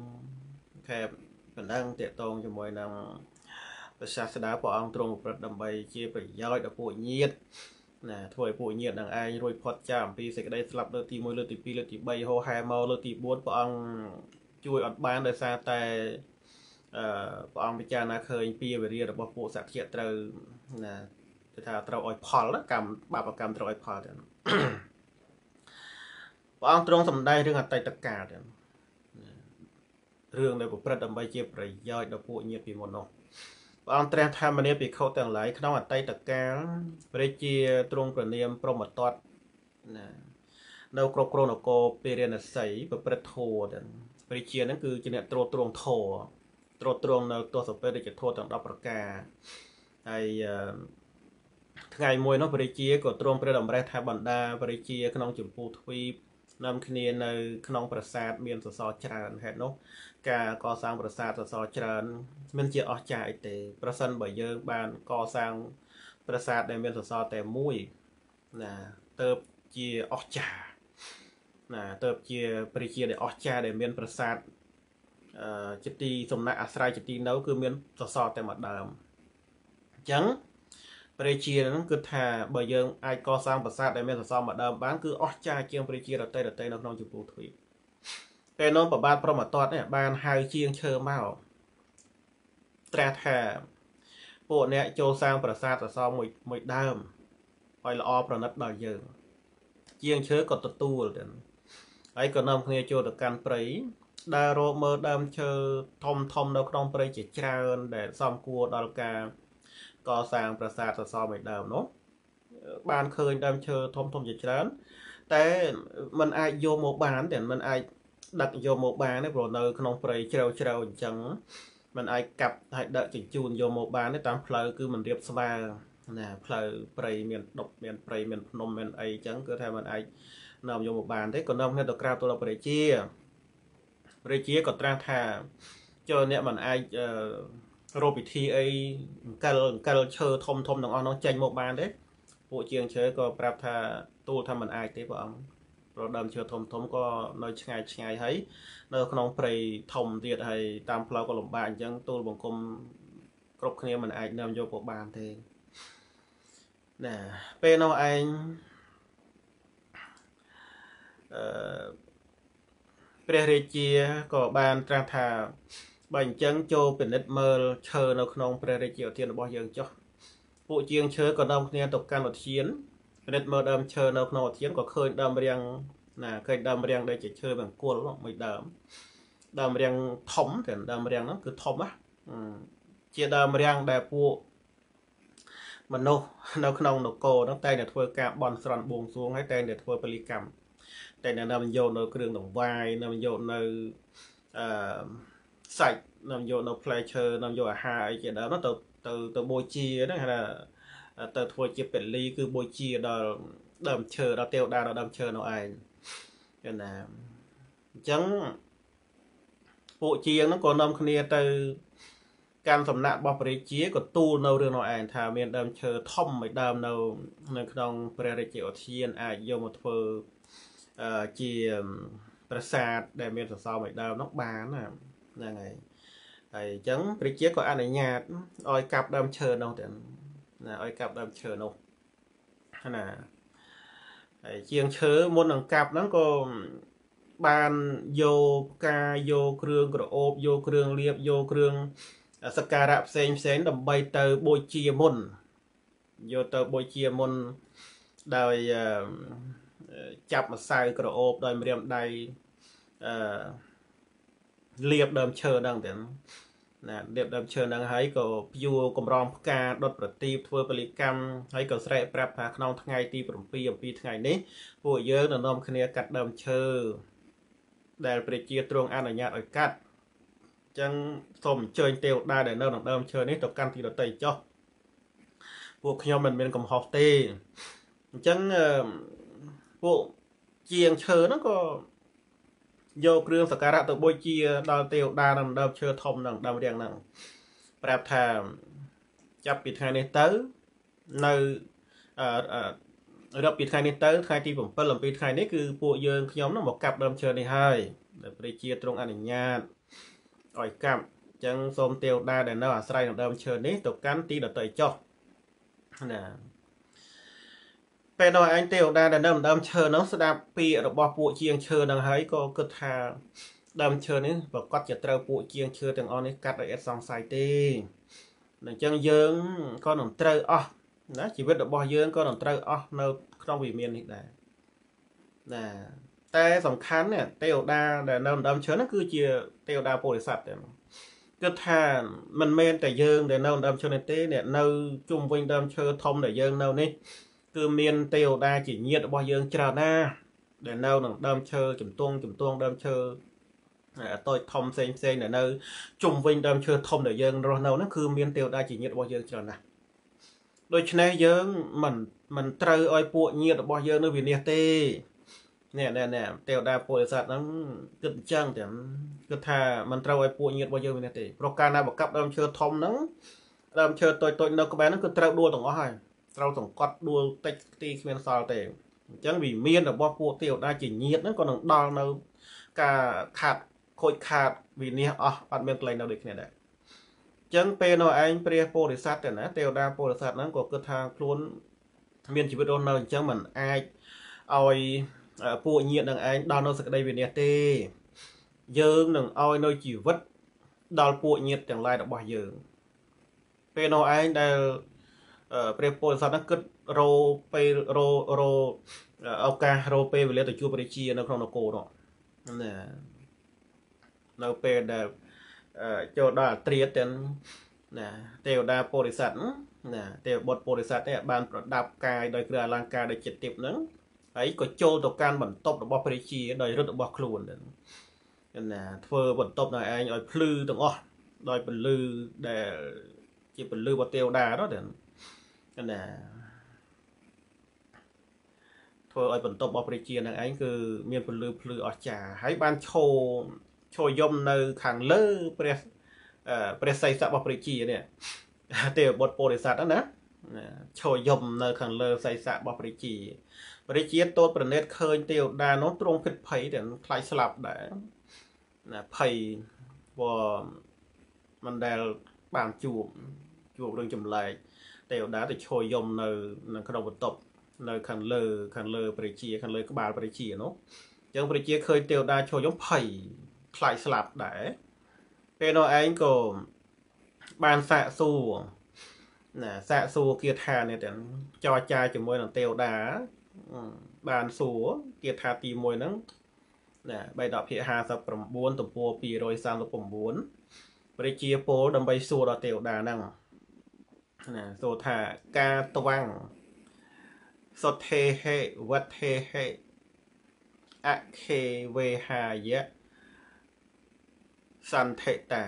សង្ខេបប៉ុណ្ណឹងតកតងជាមួយនឹងព្រះសាស្តាព្រះអង្គទ្រង់ប្រព្រឹត្តដើម្បីជាប្រយោជន៍ដល់ពួកញាតិ ណាធ្វើឲ្យពួកញាតិនឹងឯងរួចផុតចាកអំពីសេចក្តីស្លាប់លើកទី1លើកទី2លើកទី3ហោហែមកលើកទី4ព្រះអង្គជួយអត់បានដោយសារតែអឺព្រះអង្គពិចារណាឃើញពីវិរិយរបស់ពួកសក្តិត្រូវណាគេថាត្រូវឲ្យផលកម្មបាបកម្មត្រូវឲ្យផលទៅព្រះអង្គទ្រង់សម្ដែងរឿងអតីតកាលទាំងរឿងដែលប្រព្រឹត្តដើម្បីជាប្រយោជន៍ដល់ពួកញាតិពីមុននោះ ព្រះអង្គត្រាស់ថាមនីភិក្ខុទាំងឡាយក្នុងអតីតកាលព្រះជាទ្រង់ប្រនាមព្រមតតណានៅគ្រប់គ្រងនគរពេរិណស័យប្រព្រឹត្តធម៌ទាំងព្រះជាហ្នឹងគឺជាអ្នកត្រួតត្រងធម៌ត្រួតត្រងនៅទស្សពេរិជធម៌ទាំង10ប្រការហើយថ្ងៃមួយនោះព្រះជាក៏ទ្រង់ព្រះតម្រេះថាបណ្ដាព្រះជា ក្នុងចម្ពោះទ្វីបនាំគ្នានៅក្នុងប្រាសាទមានសសរច្រើនហេតុនោះ ការកសាងប្រាសាទសសរច្រើន មិនជាអស្ចារ្យអីទេ ប្រសិនបើយើង បានកសាង ប្រាសាទដែលមានសសរតែមួយណាទៅជាអស្ចារ្យណាទៅជាព្រះជាដែលអស្ចារ្យដែលមាន ប្រាសាទអឺជាទីសំណាក់អាស្រ័យជាទីនៅ គឺមានសសរតែមួយដើមអញ្ចឹងព្រះជាហ្នឹងគឺថាបើយើងអាចកសាងប្រាសាទដែលមានសសរមួយដើមបានគឺអស្ចារ្យជាងព្រះជារតីរតីនៅក្នុងចម្ពោះទ្វីបពេលនោះប្របាទព្រមតតនេះបានហៅជាងឈើមក ត្រាស់ថាពួកអ្នកចូលសាងប្រាសាទសសរមួយមួយដើមឲ្យល្អប្រណិតដល់យើង ជាងឈើក៏ទទួលទៅហើយក៏នាំគ្នាចូលទៅកាន់ព្រៃដើររកមើលដើមឈើធំធំនៅក្នុងព្រៃជាច្រើនដែលសំគួរដល់ការកសាងប្រាសាទសសរមួយដើមនោះបានឃើញដើមឈើធំធំជាច្រើនតែมันអាចយកមកបានតែมันអាចដឹកយកមកបានទេព្រោះនៅក្នុងព្រៃជ្រៅជ្រៅអញ្ចឹង มันអាចកាប់ហើយដឹកជញ្ជូនយកមកបានទេតាមផ្លូវគឺมันរៀបស្វាណាផ្លូវព្រៃមានដុបមានព្រៃមានភ្នំមានអីអញ្ចឹងគឺថាมันអាចនាំយកមកបានទេក៏នាំគ្នាទៅក្រាបទូលព្រះជាព្រះជាក៏ត្រាស់ថាចូលអ្នកមិនអាច រកពិធីអីអង្កលអង្កលឈើធំធំទាំងអស់នោះចេញមកបានទេពួកជាងឈើក៏ប្រាប់ថាទូលថាมันអាចទេព្រះអង្គ ព្រោះដើមឈើធំធំក៏នៅឆ្ងាយឆ្ងាយហើយនៅក្នុងព្រៃធំទៀតហើយតាមផ្លូវក៏លំបាកអញ្ចឹងទូលបង្គំគ្រប់គ្នាមិនអាចនាំយកមកបានទេណាពេលនោះឯងអឺព្រះរាជាក៏បានត្រាស់ថាបើអញ្ចឹងចូលពិនិត្យមើលឈើនៅក្នុងព្រះរាជាឧទ្យានរបស់យើងចុះពួកជាងឈើក៏នាំគ្នាទៅកាន់ឧទ្យាន ពិនិត្យមើលដើមឈើនៅក្នុងឧទ្យានក៏ឃើញដើមរាំងណាឃើញដើមរាំងដែលជាឈើបង្គល់មួយដើមដើមរាំងធំតែដើមរាំងហ្នឹងគឺធំណាជាដើមរាំងដែលពួកមនុស្សនៅក្នុងនគរហ្នឹងតែតែធ្វើការបន់ស្រន់បួងសួងហើយតែតែធ្វើពលិកម្មតែតែនាំយកនៅគ្រឿងដង្វាយនាំយកនៅអឺសាច់នាំយកនៅផ្លែឈើនាំយកអាហារអីជាដើមទៅទៅទៅបូជាហ្នឹងហៅថា ទៅធ្វើជាពលីគឺបូជាដល់ដើមឈើដល់ទេវតាដល់ដើមឈើនោះឯងចឹងណាអញ្ចឹងពួកជាងហ្នឹងក៏នាំគ្នាទៅកាន់សំណាក់របស់ព្រះរាជាក៏ទូលនៅរឿងនោះឯងថាមានដើមឈើធំមួយដើមនៅ នៅក្នុងព្រះរាជាឧទ្យានអាចយកមកធ្វើជាប្រាសាទដែលមានសសរមួយដើមនោះបានណាហ្នឹងហើយហើយអញ្ចឹងព្រះជាក៏អនុញ្ញាតឲ្យកាប់ដើមឈើនោះទៅ ណាឲ្យកាប់ដើមឈើនោះណាហើយជាងឈើមុននឹងកាប់ហ្នឹងក៏បានយកផ្កាយកគ្រឿងក្រអូបយកគ្រឿងលៀបយកគ្រឿងសក្ការៈផ្សេងផ្សេងដើម្បីទៅបូជាមុនយកទៅបូជាមុនដោយចាប់ម្សៅក្រអូបដោយម្រាមដៃអឺលៀបដើមឈើហ្នឹងទៅ ណាលៀបដើមឈើហ្នឹងហើយក៏ព្យួរកម្រងផ្កាដុតប្រទីបធ្វើពលិកម្មហើយក៏ស្រែកប្រាប់ថាក្នុងថ្ងៃទី7អំពីថ្ងៃនេះពួកយើងនឹងនាំគ្នាកាត់ដើមឈើដែលព្រះជាទ្រង់អនុញ្ញាតឲ្យកាត់អញ្ចឹងសូមអញ្ជើញទេវតាដែលនៅក្នុងដើមឈើនេះទៅកាន់ទីដតីចុះពួកខ្ញុំមិនមានកំហុសទេអញ្ចឹងពួកជាងឈើហ្នឹងក៏ យកគ្រឿងសក្ការៈទៅបូជា ដល់ទេវតានឹងដើមឈើធំនឹងដើមរៀងហ្នឹងប្រាប់ថាចាប់ពីថ្ងៃនេះទៅនៅអឺរាប់ពីថ្ងៃនេះទៅថ្ងៃទី7អំពីថ្ងៃនេះគឺពួកយើងខ្ញុំនឹងមកកាប់ដើមឈើនេះហើយដែលព្រះជាទ្រង់អនុញ្ញាតឲ្យកាប់អញ្ចឹងសូមទេវតាដែលនៅអាស្រ័យនឹងដើមឈើនេះទៅកាន់ទីដតីចុះណា ពេលនោះឯងទេវតាដែលនៅដើមឈើនោះស្ដាប់ពាក្យរបស់ពួកជាងឈើនឹងហើយក៏គិតថាដើមឈើនេះប្រកាសជាត្រូវពួកជាងឈើទាំងអស់នេះកាត់ឲ្យអត់សង្ស័យទេអញ្ចឹងយើងក៏នឹងត្រូវអស់ណាជីវិតរបស់យើងក៏នឹងត្រូវអស់នៅ ក្នុងវិមាននេះដែរណាតែសំខាន់នេះទេវតាដែលនៅដើមឈើនោះគឺជាទេវតាពោធិសត្វតែគិតថាមិនមែនតែយើងដែលនៅដើមឈើនេះទេអ្នកនៅជុំវិញដើមឈើធំដែលយើងនៅនេះ គឺមានទេវតាជាញាតិរបស់យើងច្រើនណាស់ដែលនៅក្នុងដើមឈើជំទង់ជំទង់ដើមឈើតូចធំផ្សេងផ្សេងដែលនៅជុំវិញដើមឈើធំដែលយើងរស់នៅហ្នឹងគឺមានទេវតាជាញាតិរបស់យើងច្រើនណាស់ដូច្នេះយើងមិនមិនត្រូវឲ្យពួកញាតិរបស់យើងនឹងវិនិច្ឆ័យទេនេះនេះនេះទេវតាពុទ្ធិសត្វហ្នឹងគិតអញ្ចឹងតែគិតថាមិនត្រូវឲ្យពួកញាតិរបស់យើងវិនិច្ឆ័យទេព្រោះកាលណាបកັບដើមឈើធំហ្នឹងដើមឈើតូចតូចនៅក្បែរហ្នឹងគឺត្រូវដួលទាំងអស់ហើយ ត្រូវសង្កត់ដួលតិចទីគ្មានសល់ទេអញ្ចឹងវិមានរបស់ពួកទេវតាជាញាតហ្នឹងក៏នឹងដល់នៅការខាត់ខូចខាតវិនិច្ឆ័យអស់អត់មានកន្លែងនៅដូចគ្នាដែរអញ្ចឹងពេលនោះឯងព្រះពោធិសត្វទៅណាទេវតាពោធិសត្វហ្នឹងក៏គិតថាខ្លួនមានជីវិតរស់នៅអញ្ចឹងมันអាចឲ្យពួកញាតនឹងឯងដល់នៅសក្តីវិនិច្ឆ័យទេយើងនឹងឲ្យនៅជីវិតដល់ពួកញាតទាំងឡាយរបស់យើងពេលនោះឯងដែល ព្រះពោធិសត្វហ្នឹងគិតរោពេលរោរោឱកាសរោពេលវេលាទៅជួបព្រះជានៅក្នុងនគរនោះណានៅពេលដែលចូលដល់អត្រាទាំងណាទេវតាពោធិសត្វណាទេវបុត្រពោធិសត្វទេបានប្រដាប់កាយដោយគ្រឿងអលង្ការដោយចិត្តទាបហ្នឹងហើយក៏ចូលទៅកាន់បន្ទប់របស់ព្រះជាដោយរឹតរបស់ខ្លួនហ្នឹងណាធ្វើបន្ទប់ដល់ឯងឲ្យភ្លឺទាំងអស់ដោយពលឺដែលជាពលឺរបស់ទេវតានោះទាំង ណាធ្វើឲ្យបន្ទប់របស់ព្រះជានឹងឯងគឺមានពលឺភ្លឺអស្ចារ្យហើយបានឈោឈោយំនៅខាងលើព្រះអឺព្រះសីស័ករបស់ព្រះជានេះទេវបុត្រពោធិសត្វហ្នឹងណាឈរយំនៅខាងលើសីស័ករបស់ព្រះជាព្រះជាតូតប្រណិតឃើញទេវតានោះទ្រង់ភិតភ័យទាំងខ្លាចស្លាប់ដែរណាភ័យព្រោះមិនដែលបានជួបជួបរឿងចម្លែក ទេវតាទៅឈរយំនៅនៅក្នុងបន្ទប់នៅខាងលើខាងលើព្រះជាខាងលើក្បាលព្រះជានោះអញ្ចឹងព្រះជាឃើញទេវតាឈរយំភ័យខ្លាចស្លាប់ដែរពេលនោះឯងក៏បានសាកសួរណាសាកសួរគាថានេះទាំងចរចាជាមួយនឹងទេវតាបានសួរគាថាទី1ហ្នឹងណាបៃដកភាគ59ទំព័រ239ព្រះជាពលដើម្បីសួរដល់ទេវតាហ្នឹង ណាសួរថាការត្វាំងសុទ្ធេហេវត្ថេហេអខេវេហាយៈសន្ធិតា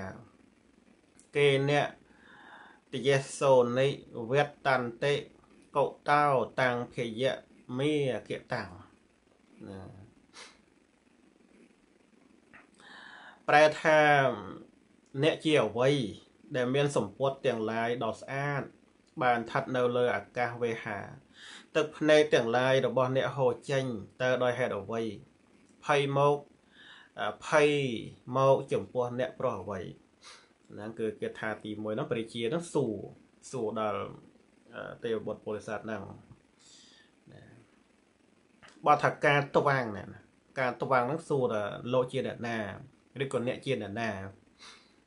គេអ្នកតយេសូនិវេតន្តិកុតោតាំងភយៈមេគិតាំងណាប្រែថាអ្នកជាអវ័យ ដែលមានសម្ពុតទាំងឡាយដ៏ស្អាត បានឋិតនៅលើអាកាសវេហា ទឹកភ្នែកទាំងឡាយរបស់អ្នកហូរចេញតើដោយហេតុអ្វីភ័យមកភ័យមកចំពោះអ្នកប្រុសអ្វីហ្នឹងគឺគេថាទី1ហ្នឹងព្រះជាហ្នឹងសួរសួរដល់ទេវបុត្រពលិស័តហ្នឹងបើថាការត្វាំងណាការត្វាំងហ្នឹងសួរថាលោកជាអ្នកណាឬក៏អ្នកជាអ្នកណា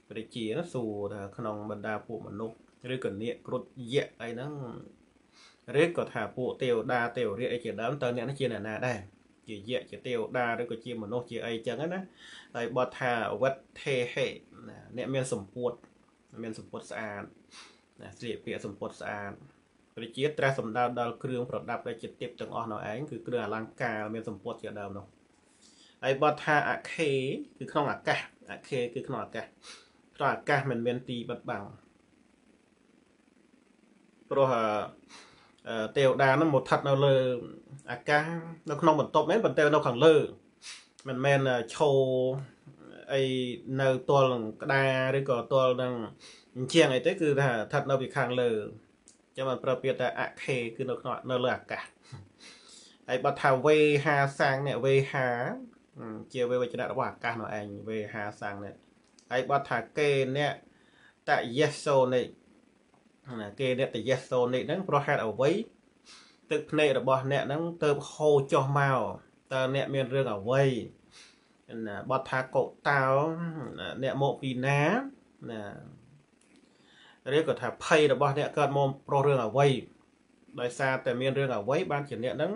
ព្រះជាសួរថាក្នុងបរ្ដាពួកមនុស្សឬក៏នាគគ្រុឌយៈអីហ្នឹងឬក៏ថាពួកទេវតាទេវរាជអីជាដើមតើអ្នកនេះជាអ្នកណាដែរជាយៈជាទេវតាឬក៏ជាមនុស្សជាអីចឹងណាហើយបទថាវត្តថេហេអ្នកមានសម្ពុតមានសម្ពុតស្អាតណាស្លៀកពាក់សម្ពុតស្អាតព្រះជាត្រាស់សម្ដៅដល់គ្រឿងប្រដាប់ដែលជាទៀបទាំងអស់នៅឯងគឺគ្រឿងអលង្ការមានសម្ពុតជាដើមនោះហើយបទថាអខេគឺក្នុងអាកាសអខេគឺក្នុងអាកាស ក្នុងអាកាសមិនមានទីបិទបាំងព្រោះទេវតានោះមកស្ថិតនៅលើអាកាសនៅក្នុងបន្ទប់មែនប៉ុន្តែនៅខាងលើមិនមែនឈោអីនៅទល់នឹងក្តារឬក៏ទល់នឹងអញ្ចឹងអីទេគឺថាស្ថិតនៅពីខាងលើចាំបានប្រើពាក្យថាអខេគឺនៅក្នុងនៅលើអាកាសហើយបើថាវេហាសាំងនេះវេហាជាវេវចនៈរបស់អាកាសនៅឯងវេហាសាំងនេះ ហើយបើថាគេអ្នកតយេសូនេះណាគេអ្នកតយេសូនេះហ្នឹងប្រហែលអ្វីទឹកភ្នែករបស់អ្នកហ្នឹងទៅហូរចុះមកតើអ្នកមានរឿងអ្វីណាបត់ថាកុតោអ្នកមកពីណាណាឬក៏ថាភ័យរបស់អ្នកកើតមកប្រុសរឿងអ្វីដោយសារតែមានរឿងអ្វីបានជាអ្នកហ្នឹង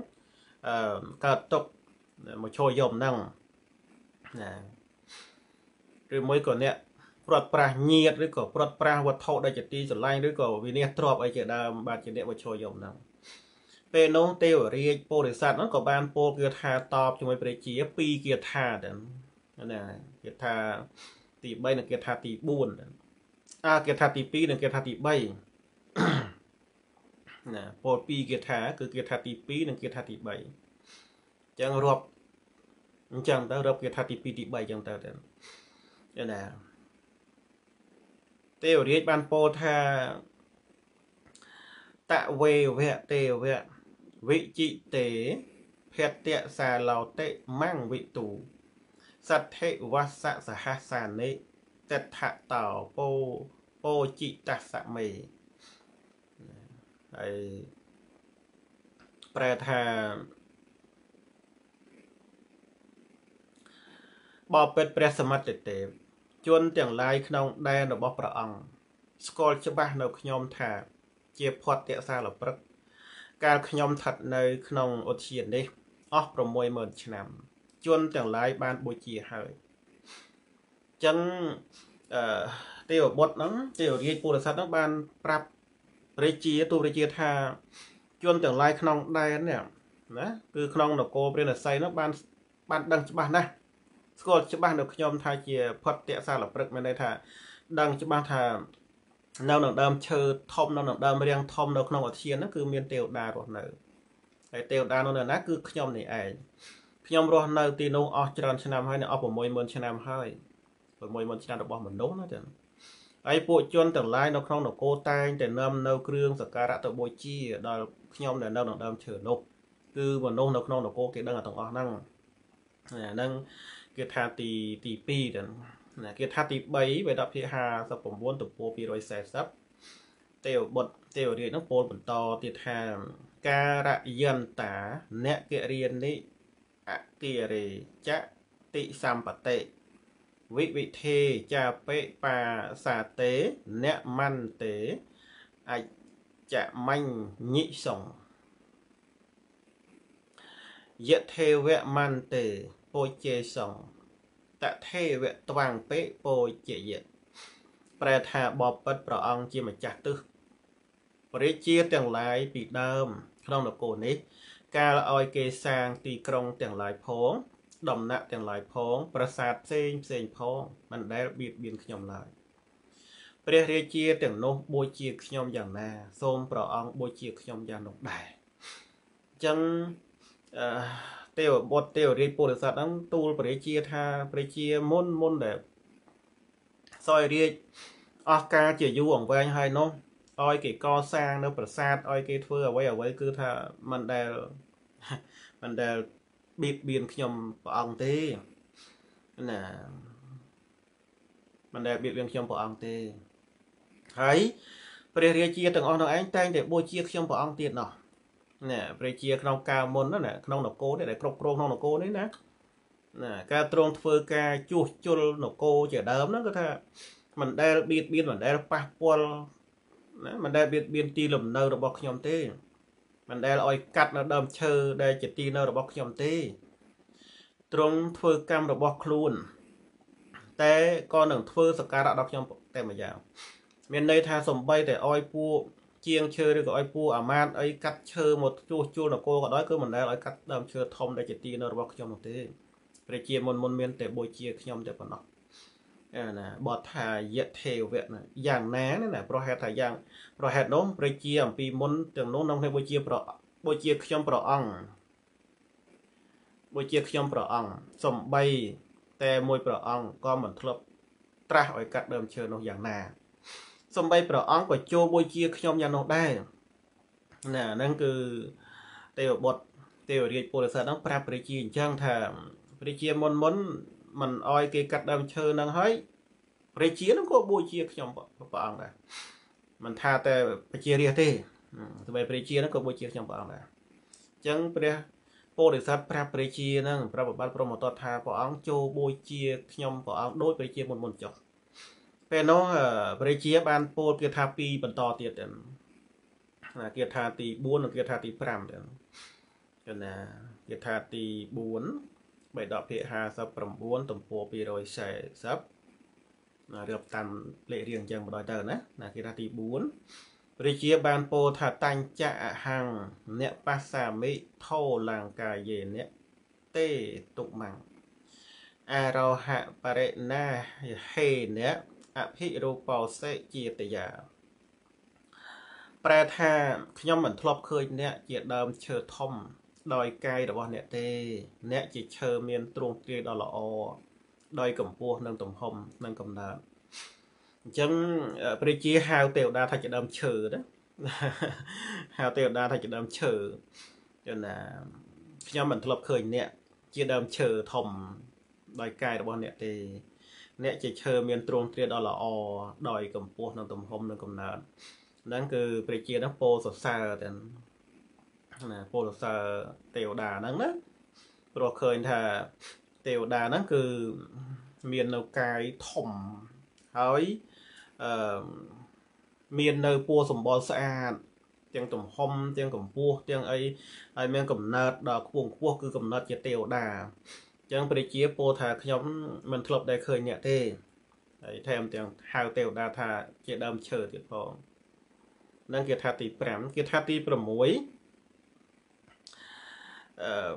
អឺកើតទុកមកឈរយំហ្នឹងណា ឬមួយក៏អ្នកព្រាត់ប្រាសញាតឬក៏ព្រាត់ប្រាសវត្ថុដែលជាទីស្រឡាញ់ឬក៏វិនិច្ឆ័យទ្របអីជាដើមបាទជាអ្នកមកឈរយំហ្នឹងពេលនោះទេវរាជពោធិសត្វហ្នឹងក៏បានពោលគាថាតបជាមួយព្រះជាពីរគាថាទៅណាគាថាទី3និងគាថាទី4អាគាថាទី2និងគាថាទី3ណាពោលពីរគាថាគឺគាថាទី2និងគាថាទី3អញ្ចឹងរាប់អញ្ចឹងទៅរាប់គាថាទី2ទី3អញ្ចឹងទៅ ទៅណាទេវរាជបានពោលថាតវេវៈទេវៈវិជិតេភតៈសាឡោតិមੰវិទូសទ្ធិវស្សសហសានិតថតោពោពោជិតសមេហើយប្រែថាបបិទ្ធព្រះសមត្ថទេព ជនទាំងឡាយក្នុងដែនរបស់ព្រះអង្គស្គាល់ច្បាស់នៅខ្ញុំថា ជាផាត់តសាលព្រឹក កាលខ្ញុំស្ថិតនៅក្នុងឧទ្យាននេះអស់60000ឆ្នាំ ជនទាំងឡាយបានបូជាហើយអញ្ចឹងអឺទេវបុត្រហ្នឹងទេវរាជពុរស័តហ្នឹងបានប្រាប់រាជាទូរាជាថាជនទាំងឡាយក្នុងដែននេះណាគឺក្នុងនគរព្រះនស័យហ្នឹងបានបានដឹងច្បាស់ណាស់ ស្គាល់ច្បាស់នៅខ្ញុំថាជាផុតតសាលព្រឹកមានន័យថាដឹងច្បាស់ថានៅក្នុងដើមឈើធំនៅក្នុងដើមរៀងធំនៅក្នុងឧទ្យានហ្នឹងគឺមានទេវតារស់នៅហើយទេវតានោះនៅណាគឺខ្ញុំនេះឯងខ្ញុំរស់នៅទីនោះអស់ច្រើនឆ្នាំហើយនៅអស់60000ឆ្នាំហើយ60000ឆ្នាំរបស់មនុស្សណាចឹងហើយពួកជនទាំងឡាយនៅក្នុងនគរតែងតែនាំនៅគ្រឿងសក្ការៈទៅបូជាដល់ខ្ញុំដែលនៅក្នុងដើមឈើនោះគឺមនុស្សនៅក្នុងនគរគេដឹងទាំងអស់ហ្នឹងអាហ្នឹង គេថាទីទី2ទៅណាគេថាទី3បេដកភា59ទំព័រ240ទេវបុត្រទេវរាជហ្នឹងពោលបន្តទៀតថាការយន្តាអ្នកកិរិនិអគិរេចតិសម្បតិវិវិធេចាបិបាសាតេអ្នកមន្តេអច្ចមញ្ញិសងយៈទេវមន្តេ ពោជេសងតថេវត្វាំងពេពោជយៈប្រែថាបបិទ្ធព្រះអង្គជាម្ចាស់ទឹះព្រះជាទាំងឡាយពីដើម ក្នុងនគរនេះ កាលឲ្យគេសាងទីក្រុងទាំងឡាយផង ដំណាក់ទាំងឡាយផង ប្រាសាទផ្សេងផ្សេងផងមិនដែលបៀតបៀនខ្ញុំឡើយព្រះរាជាទាំងនោះបូជាខ្ញុំយ៉ាងណា សូមព្រះអង្គបូជាខ្ញុំយ៉ាងនោះដែរអញ្ចឹងអឺ ទេវបុត្រទេវរាជពុរិស័ទហ្នឹងទូលព្រះរាជាថាព្រះជាមុនមុនដែលសោយរាជអស់ការជាយូរអង្វែងហើយនោះឲ្យគេកសាងនៅប្រាសាទឲ្យគេធ្វើអ្វីអ្វីគឺថាមិនដែលមិនដែលបៀតបៀនខ្ញុំព្រះអង្គទេណាមិនដែលបៀតបៀនខ្ញុំព្រះអង្គទេហើយព្រះរាជាទាំងអស់នោះឯងតែងតែបូជាខ្ញុំព្រះអង្គទៀតណោះ ណាព្រះជាក្នុងកាលមុនណាក្នុងនគរនេះដែលគ្រប់គ្រងក្នុងនគរនេះណាណាការទ្រង់ធ្វើការជួសជុលនគរជាដើមហ្នឹងគឺថាមិនដែលបៀតបៀនមិនដែលប៉ះពាល់ណាមិនដែលបៀតបៀនទីលំនៅរបស់ខ្ញុំទេមិនដែលឲ្យកាត់នៅដើមឈើដែលជាទីនៅរបស់ខ្ញុំទេទ្រង់ធ្វើកម្មរបស់ខ្លួន តែក៏នឹងធ្វើសក្ការៈដល់ខ្ញុំតែម្យ៉ាងមានន័យថាសំបីតែឲ្យពួក ជាងឈើឬក៏ឲ្យពួកអាមាតអីកាត់ឈើមកជួសជុលនគរក៏ដោយគឺមិនដែលឲ្យកាត់ដើមឈើធំដែលជាទីនៅរបស់ខ្ញុំនោះទេព្រះជាមុនមុនមានតែបូជាខ្ញុំតែប៉ុណ្ណោះណាបទថាយៈទេវៈណាយ៉ាងណាណាប្រហែលថាយ៉ាងប្រហែលនោះព្រះជាអំពីមុនទាំងនោះក្នុងគ្នាបូជាប្របូជាខ្ញុំព្រះអង្គបូជាខ្ញុំព្រះអង្គសំបីតែមួយព្រះអង្គក៏មិនធ្លាប់ត្រាស់ឲ្យកាត់ដើមឈើនោះយ៉ាងណា សំបីព្រះអង្គក៏ចូលបូជាខ្ញុំយ៉ាងនោះដែរណាហ្នឹងគឺទេវបុត្រទេវរាជពលសិទ្ធហ្នឹងប្រាប់ព្រះជាអញ្ចឹងថាព្រះជាមុនមុនមិនអោយគេកាត់ដើមឈើហ្នឹងហើយព្រះជាហ្នឹងក៏បូជាខ្ញុំព្រះអង្គដែរមិនថាតែប្រជារាស្ត្រទេទោះបីព្រះជាហ្នឹងក៏បូជាខ្ញុំព្រះអង្គដែរអញ្ចឹងព្រះពោធិសត្វប្រាប់ព្រះជាហ្នឹងប្រាប់បបាត់ព្រមតតថាព្រះអង្គចូលបូជាខ្ញុំព្រះអង្គដូចព្រះជាមុនមុនចុះ ពេលនោះព្រះជាបានពោលគាថា2បន្តទៀតទៅគាថាទី4និងគាថាទី5ទៅគឺណាគាថាទី4បេដកភាគ59ទំព័រ240ណារៀបតាមលេខរៀងអញ្ចឹងបណ្ដោយទៅណាណាគាថាទី4ព្រះជាបានពោលថាតាញ់ចៈអហੰអ្នកបាសាមិថោលង្កាយេអ្នកទេទុមੰអរោហៈបរិណាហេអ្នក អភិរូបោសេជាតយាប្រែថាខ្ញុំមិនធ្លាប់ឃើញអ្នកជាដើមឈើធំ ដោយកាយរបស់អ្នកទេ អ្នកជាឈើមានទ្រង់ទ្រាយដ៏ល្អដោយកម្ពស់និងទំហំនិងកំណើតអញ្ចឹងព្រះជាហៅទេវតាថាជាដើមឈើណាហៅទេវតាថាជាដើមឈើចឹងណាខ្ញុំមិនធ្លាប់ឃើញអ្នកជាដើមឈើធំដោយកាយរបស់អ្នកទេ អ្នកជាឈើមានទ្រង់ទ្រាយដ៏ល្អដោយកម្ពស់និងទំហំនិងកំណើតហ្នឹងគឺព្រះជាហ្នឹងពោលសរសើរទាំងណាពោលសរសើរទេវតាហ្នឹងណាព្រោះឃើញថាទេវតាហ្នឹងគឺមាននៅកាយធំហើយអឺមាននៅពណ៌សម្បុរស្អាតទាំងទំហំទាំងកម្ពស់ទាំងអីហើយមានកំណើតដល់ខ្ពស់ខ្ពស់គឺកំណើតជាទេវតា ចឹងព្រះជាពោលថាខ្ញុំមិនធ្លាប់ដែលឃើញអ្នកទេហើយថែមទាំងហៅទេវតាថាជាដើមឈើទៀតផងនឹងគេថាទី5គេថាទី6អឺ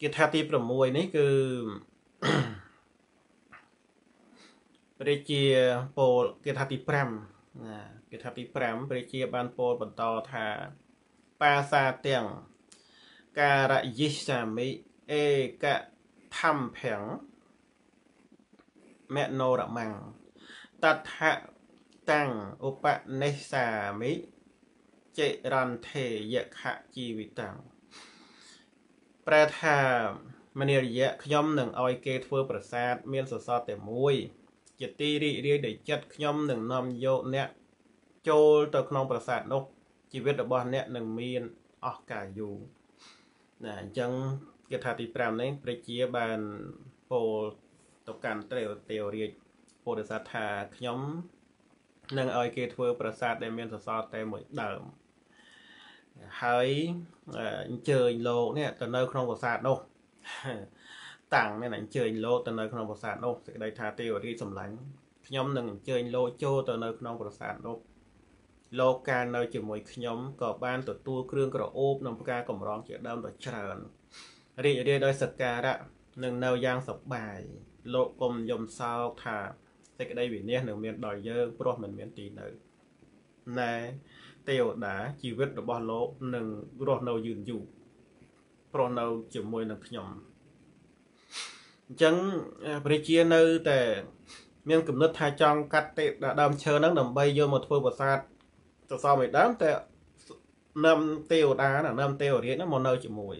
គេថាទី6នេះគឺព្រះជាពោលគេថាទី5ណាគេថាទី5ព្រះជាបានពោលបន្តថាបាសាទាំងការយិសាមិ អេកធម្មភੰមណោរមੰតថតាំងឧបនិស្សាមិចិរន្ធេយខជីវិតាំងប្រែថាមនារយៈខ្ញុំនឹងឲ្យគេធ្វើប្រាសាទមានសសរតែមួយជាទីរីករាយដោយចិត្តខ្ញុំនឹងនាំយកអ្នកចូលទៅក្នុងប្រាសាទនោះជីវិតរបស់អ្នកនឹងមានអស់កាលយូរណាអញ្ចឹង គេថាទី5នេះព្រះជាបានពោលទៅកាន់ត្រេវទេវរាជពោធិសត្វថាខ្ញុំនឹងឲ្យគេធ្វើប្រាសាទដែលមានសសរតែមួយដើមហើយអញ្ជើញលោកនេះទៅនៅក្នុងប្រាសាទនោះតាំងនេះអញ្ជើញលោកទៅនៅក្នុងប្រាសាទនោះសេចក្តីថាទេវរាជសម្លាញ់ខ្ញុំនឹងអញ្ជើញលោកចូលទៅនៅក្នុងប្រាសាទនោះលោកកាលនៅជាមួយខ្ញុំក៏បានទទួលគ្រឿងក្រអូបនិងផ្កាកម្រងជាដើមដ៏ច្រើន រីករាយដោយសក្ការៈនឹងនៅយ៉ាងសប្បាយលោកគុំយំសោកថាសេចក្តីវិនិច្ឆ័យនឹងមានដល់យើងព្រោះមិនមានទីនៅណែទេវតាជីវិតរបស់លោកនឹងរស់នៅយឺនយូរព្រោះនៅជាមួយនឹងខ្ញុំអញ្ចឹងព្រះជានៅតែមានគំនិតថាចង់កាត់ទេដើមឈើហ្នឹងដើម្បីយកមកធ្វើប្រាសាទសសរមួយដើមតែនឹមទេវតាណានឹមទេវរាជហ្នឹងមកនៅជាមួយ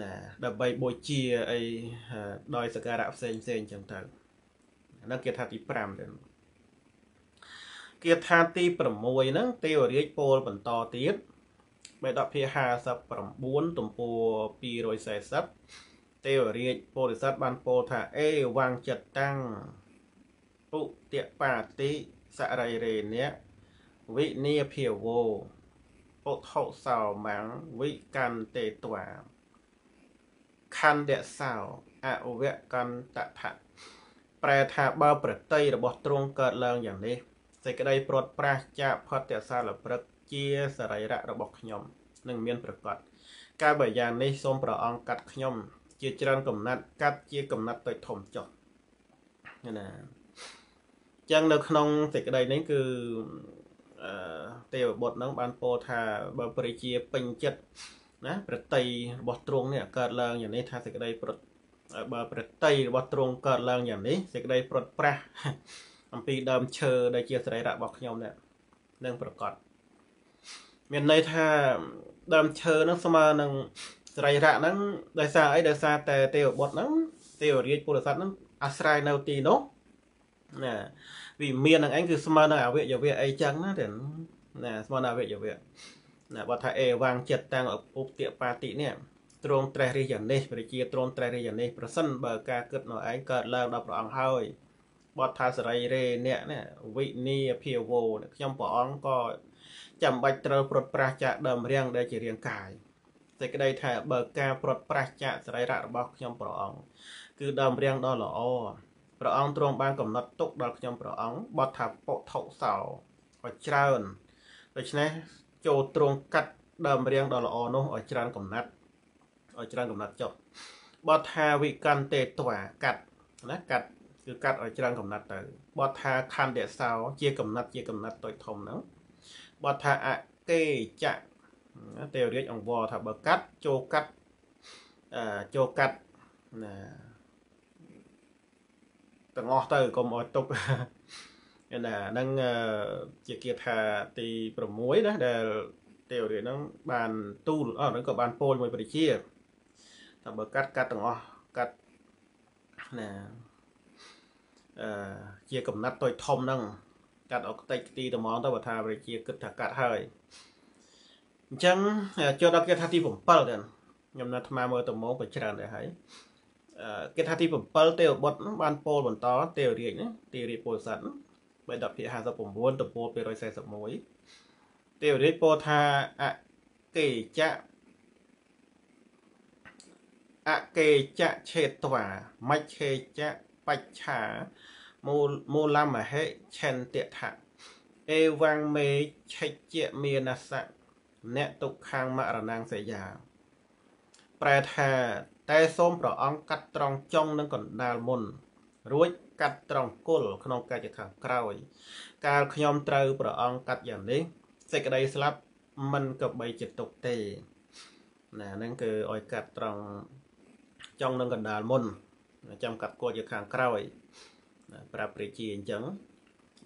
ណាដើម្បីបូជាអីដោយសក្ការៈផ្សេងផ្សេងអញ្ចឹងទៅហ្នឹងគេថាទី5ទៅគាថាទី6ហ្នឹងទេវរាជពោលបន្តទៀតបេដកភា59ទំព័រ240ទេវរាជពោធិសត្វបានពោលថាអេវាងចិត្តតាំងពុទបាតិសរិរេនៈវិនីភាវោពុទ្ធោសោមੰវិកន្តេត្វា ខណ្ឌសោអវកន្តថៈប្រែថាបើប្រតិយរបស់ទ្រង់កើតឡើងយ៉ាងនេះសេចក្តីព្រាត់ប្រាសចាកផុតទសាលព្រឹកជាសរីរៈរបស់ខ្ញុំនឹងមានប្រកបកាលបើយ៉ាងនេះសូមព្រះអង្គកាត់ខ្ញុំ ជាច្រើនកំណត់កាត់ជាកំណត់ទៅធំចុះណាចឹងនៅក្នុងសេចក្តីនេះគឺអឺទេវបុត្រនឹងបានពោលថាបើព្រះជាពេញចិត្ត ណាប្រតិរបស់ទ្រង់នេះកើតឡើងយ៉ាងនេះថាសេចក្តីប្រត់បើប្រតិរបស់ទ្រង់កើតឡើងយ៉ាងនេះសេចក្តីប្រត់ប្រាស់អំពីដើមឈើដែលជាសរីរៈរបស់ខ្ញុំនេះនឹងប្រកាសមានន័យថាដើមឈើហ្នឹងស្មើនឹងសរីរៈហ្នឹងដោយសារអីដោយសារតែទេវបុត្រហ្នឹងទេវរាជពុទ្ធស័តហ្នឹងអាស្រ័យនៅទីនោះណាវិមាននឹងឯងគឺស្មើនឹងអវយវៈអីចឹងណាទេណាស្មើនឹងអវយវៈ ណាបើថាអេវាងចិត្តតាំងឧបតិបាតិនេះទ្រង់ត្រេះរិះយ៉ាងនេះព្រះជាទ្រង់ត្រេះរិះយ៉ាងនេះប្រសិនបើការគិតនៅឯងកើតឡើងដល់ព្រះអង្គហើយបទថាសរីរេអ្នកនេះវិនីភាវោខ្ញុំព្រះអង្គក៏ចាំបាច់ត្រូវប្រត់ប្រាស់ចាកដើមរាងដែលជារាងកាយសេចក្តីថាបើការប្រត់ប្រាស់ចាកសរីរៈរបស់ខ្ញុំព្រះអង្គគឺដើមរាងដ៏ល្អព្រះអង្គទ្រង់បានកំណត់ទុកដល់ខ្ញុំព្រះអង្គបទថាពុថុសោឲ្យច្រើនដូច្នេះ ចូលទ្រង់កាត់ដើមរាងដ៏ល្អនោះឲ្យច្រើនកំណត់ឲ្យច្រើនកំណត់ចុះបទថាវិកន្តេត្វាកាត់ណាកាត់គឺកាត់ឲ្យច្រើនកំណត់ទៅបទថាខណ្ឌសោជាកំណត់ជាកំណត់តូចធំហ្នឹងបទថាអកេចៈទេវរាជអង្វរថាបើកាត់ចូលកាត់អឺចូលកាត់ណាទាំងអស់ទៅកុំឲ្យទុក ណាហ្នឹងជាគាថាទី6ណាដែលទេវរាជហ្នឹងបានទូលអត់ហ្នឹងក៏បានពោលមួយព្រះជាថាបើកាត់កាត់ទាំងអស់កាត់ណាអឺជាកំណត់តូចធំហ្នឹងកាត់អុកតិចទីត្មងទៅបើថាព្រះជាគិតថាកាត់ហើយអញ្ចឹងចូលដល់គេថាទី7ទៅខ្ញុំនៅអាត្មាមើលត្មងក៏ច្រើនដែរហើយគេថាទី7ទេវបុត្របានពោលបន្តទេវរាជណាទេវរាជពោធិសត្វ បេដកភា59ទំព័រ241ទេវរាជពោលថាអកេចៈអកេចៈឆេតវាមច្ឆេចៈបច្ឆាមូលមូលមហេឆន្ទថៈអេវងមេឆិជ្ជមានសៈអ្នកទុក្ខាងមរណងសយាប្រែថាតែសូមព្រះអង្គកាត់ត្រង់ចុងនឹងកណ្ដាលមុនរួច កាត់ត្រង់គល់ក្នុងកាយខាងក្រោយ កាលខ្ញុំត្រូវព្រះអង្គកាត់យ៉ាងនេះសេចក្តីស្លាប់មិនក៏បីចិត្តទុកទេណាហ្នឹងគឺឲ្យកាត់ត្រង់ចុងនឹងកណ្ដាលមុនចាំកាត់គល់ជាខាងក្រោយប្រាប់ព្រះជាអញ្ចឹង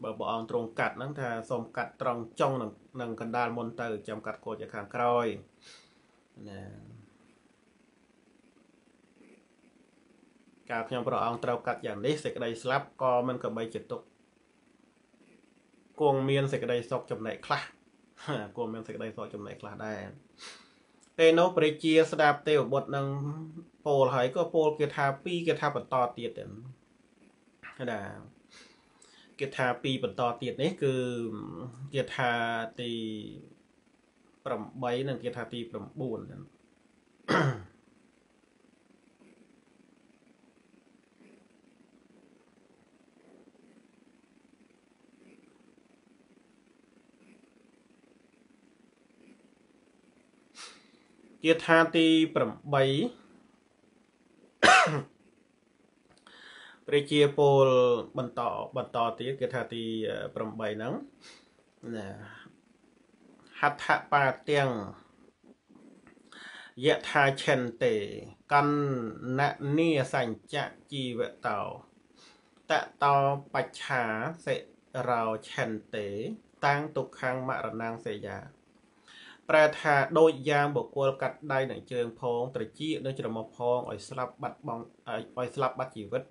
បើព្រះអង្គទ្រង់កាត់ហ្នឹងថាសូមកាត់ត្រង់ចុងនឹងនឹងកណ្ដាលមុនទៅចាំកាត់កូចទៅខាងក្រោយណា កាលខ្ញុំព្រះអង្គត្រូវកាត់យ៉ាងនេះសេចក្តីស្លាប់ក៏មិនក៏បីជាទុកគង់មានសេចក្តីសុខចំណែកខ្លះគង់មានសេចក្តីសុខចំណែកខ្លះដែរពេលនោះព្រះជាស្ដាប់ទេវបុត្រនឹងពោលហើយក៏ពោលគេថាពីរគេថាបន្តទៀតទៅណាគេថាពីរបន្តទៀតនេះគឺគេថាទី8និងគេថាទី9 គាថាទី8ព្រះជាពលបន្តបន្តទៀតគេថាទី8ហ្នឹងណាហដ្ឋបាទាំងយថាឆិនតេកណ្ណនីសញ្ចជីវតោតតោបច្ឆាសិរោឆិនតេតាំងទុក្ខំមរណងសេយា ប្រែថាដូចយ៉ាងបុគ្គលកាត់ដៃនឹងជើងផងត្រចៀកនឹងច្រមុះផងឲ្យស្លាប់បាត់បង់ឲ្យស្លាប់បាត់ជីវិត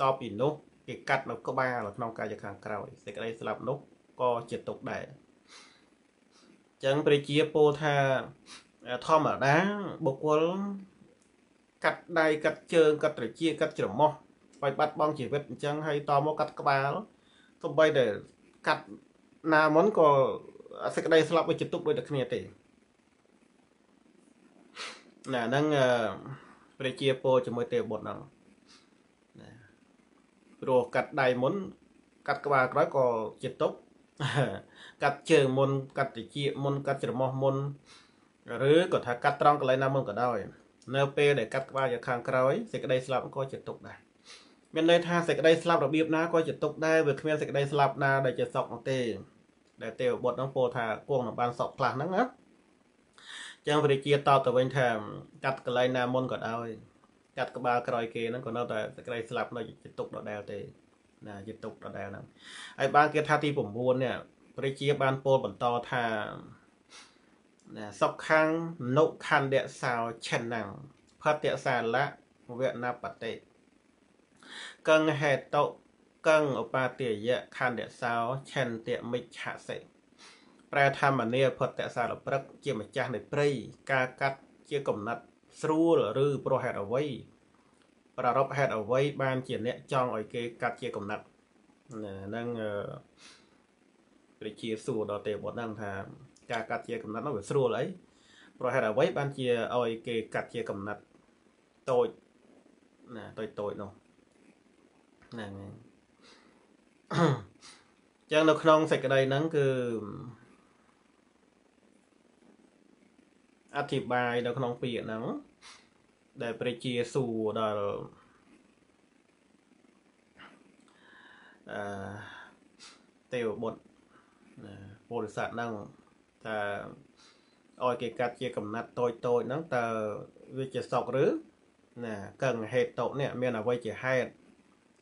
តពីនោះគេកាត់នៅក្បាលក្នុងកាយខាងក្រោយសេចក្តីស្លាប់នោះក៏ជាទុកដែរចឹងព្រះជាពោលថាធម្មតាបុគ្គលកាត់ដៃកាត់ជើងកាត់ត្រចៀកកាត់ច្រមុះឲ្យបាត់បង់ជីវិតអញ្ចឹងហើយតមកកាត់ក្បាលទោះបីតែកាត់ណាមុនក៏សេចក្តីស្លាប់វាជាទុកដូចតែគ្នាទេ ណាហ្នឹងព្រះជាពោជាមួយទេវបុត្រហ្នឹងណាព្រោះកាត់ដៃមុន កាត់ក្បាលក្រោយក៏ជាទុកកាត់ជើងមុន កាត់តិចមុន កាត់ច្រមុះមុនឬក៏ថាកាត់ត្រង់កន្លែងណាមុនក៏ដោយនៅពេលដែលកាត់ក្បាលយកខាងក្រោយសេចក្តីស្លាប់ក៏ជាទុកដែរមានន័យថាសេចក្តីស្លាប់របៀបណាក៏ជាទុកដែរវាគ្មានសេចក្តីស្លាប់ណាដែលជាសុខនោះទេដែលទេវបុត្រហ្នឹងពោលថាគង់នឹងបានសក់ខ្លះហ្នឹងណា ចឹងព្រះជាតបទៅវិញថាកាត់កន្លែងណាមុនក៏ដោយកាត់ក្បាលក្រោយគេហ្នឹងក៏នៅតែសក្តិស្លាប់នៅជាទុកដដែលទេណាជាទុកដដែលហ្នឹងហើយបានគេថាទី9នេះព្រះជាបានពោលបន្តថាណាសុខខាងនុខណ្ឌសោឆិនណាំងផតសាលៈវណបតិកੰហេតុកੰឧបាទាយៈខណ្ឌសោឆិនតមិច្ឆសិ ប្រែថាមនីផុតសារព្រឹកជាម្ចាស់នៃព្រៃការកាត់ជាកំណត់ស្រួលឬប្រហេតុអ្វីប្ររពហេតុអ្វីបានជាអ្នកចង់ឲ្យគេកាត់ជាកំណត់ហ្នឹងព្រះជាសួរដល់ទេវបុត្រហ្នឹងថាការកាត់ជាកំណត់នោះវាស្រួលអីប្រហេតុអ្វីបានជាឲ្យគេកាត់ជាកំណត់តូចណាតូចតូចនោះហ្នឹងហើយចឹងនៅក្នុងសេចក្តីហ្នឹងគឺ អធិប្បាយនៅក្នុងពាក្យហ្នឹងដែលព្រះជាសួរដល់អឺទេវបុត្រពុរិស័ទហ្នឹងថាឲ្យគេកាត់ជាកំណាត់តូចតូចហ្នឹងតើវាជាសក់ឬណាកឹងហេតុតនេះមានអ្វីជាហេតុ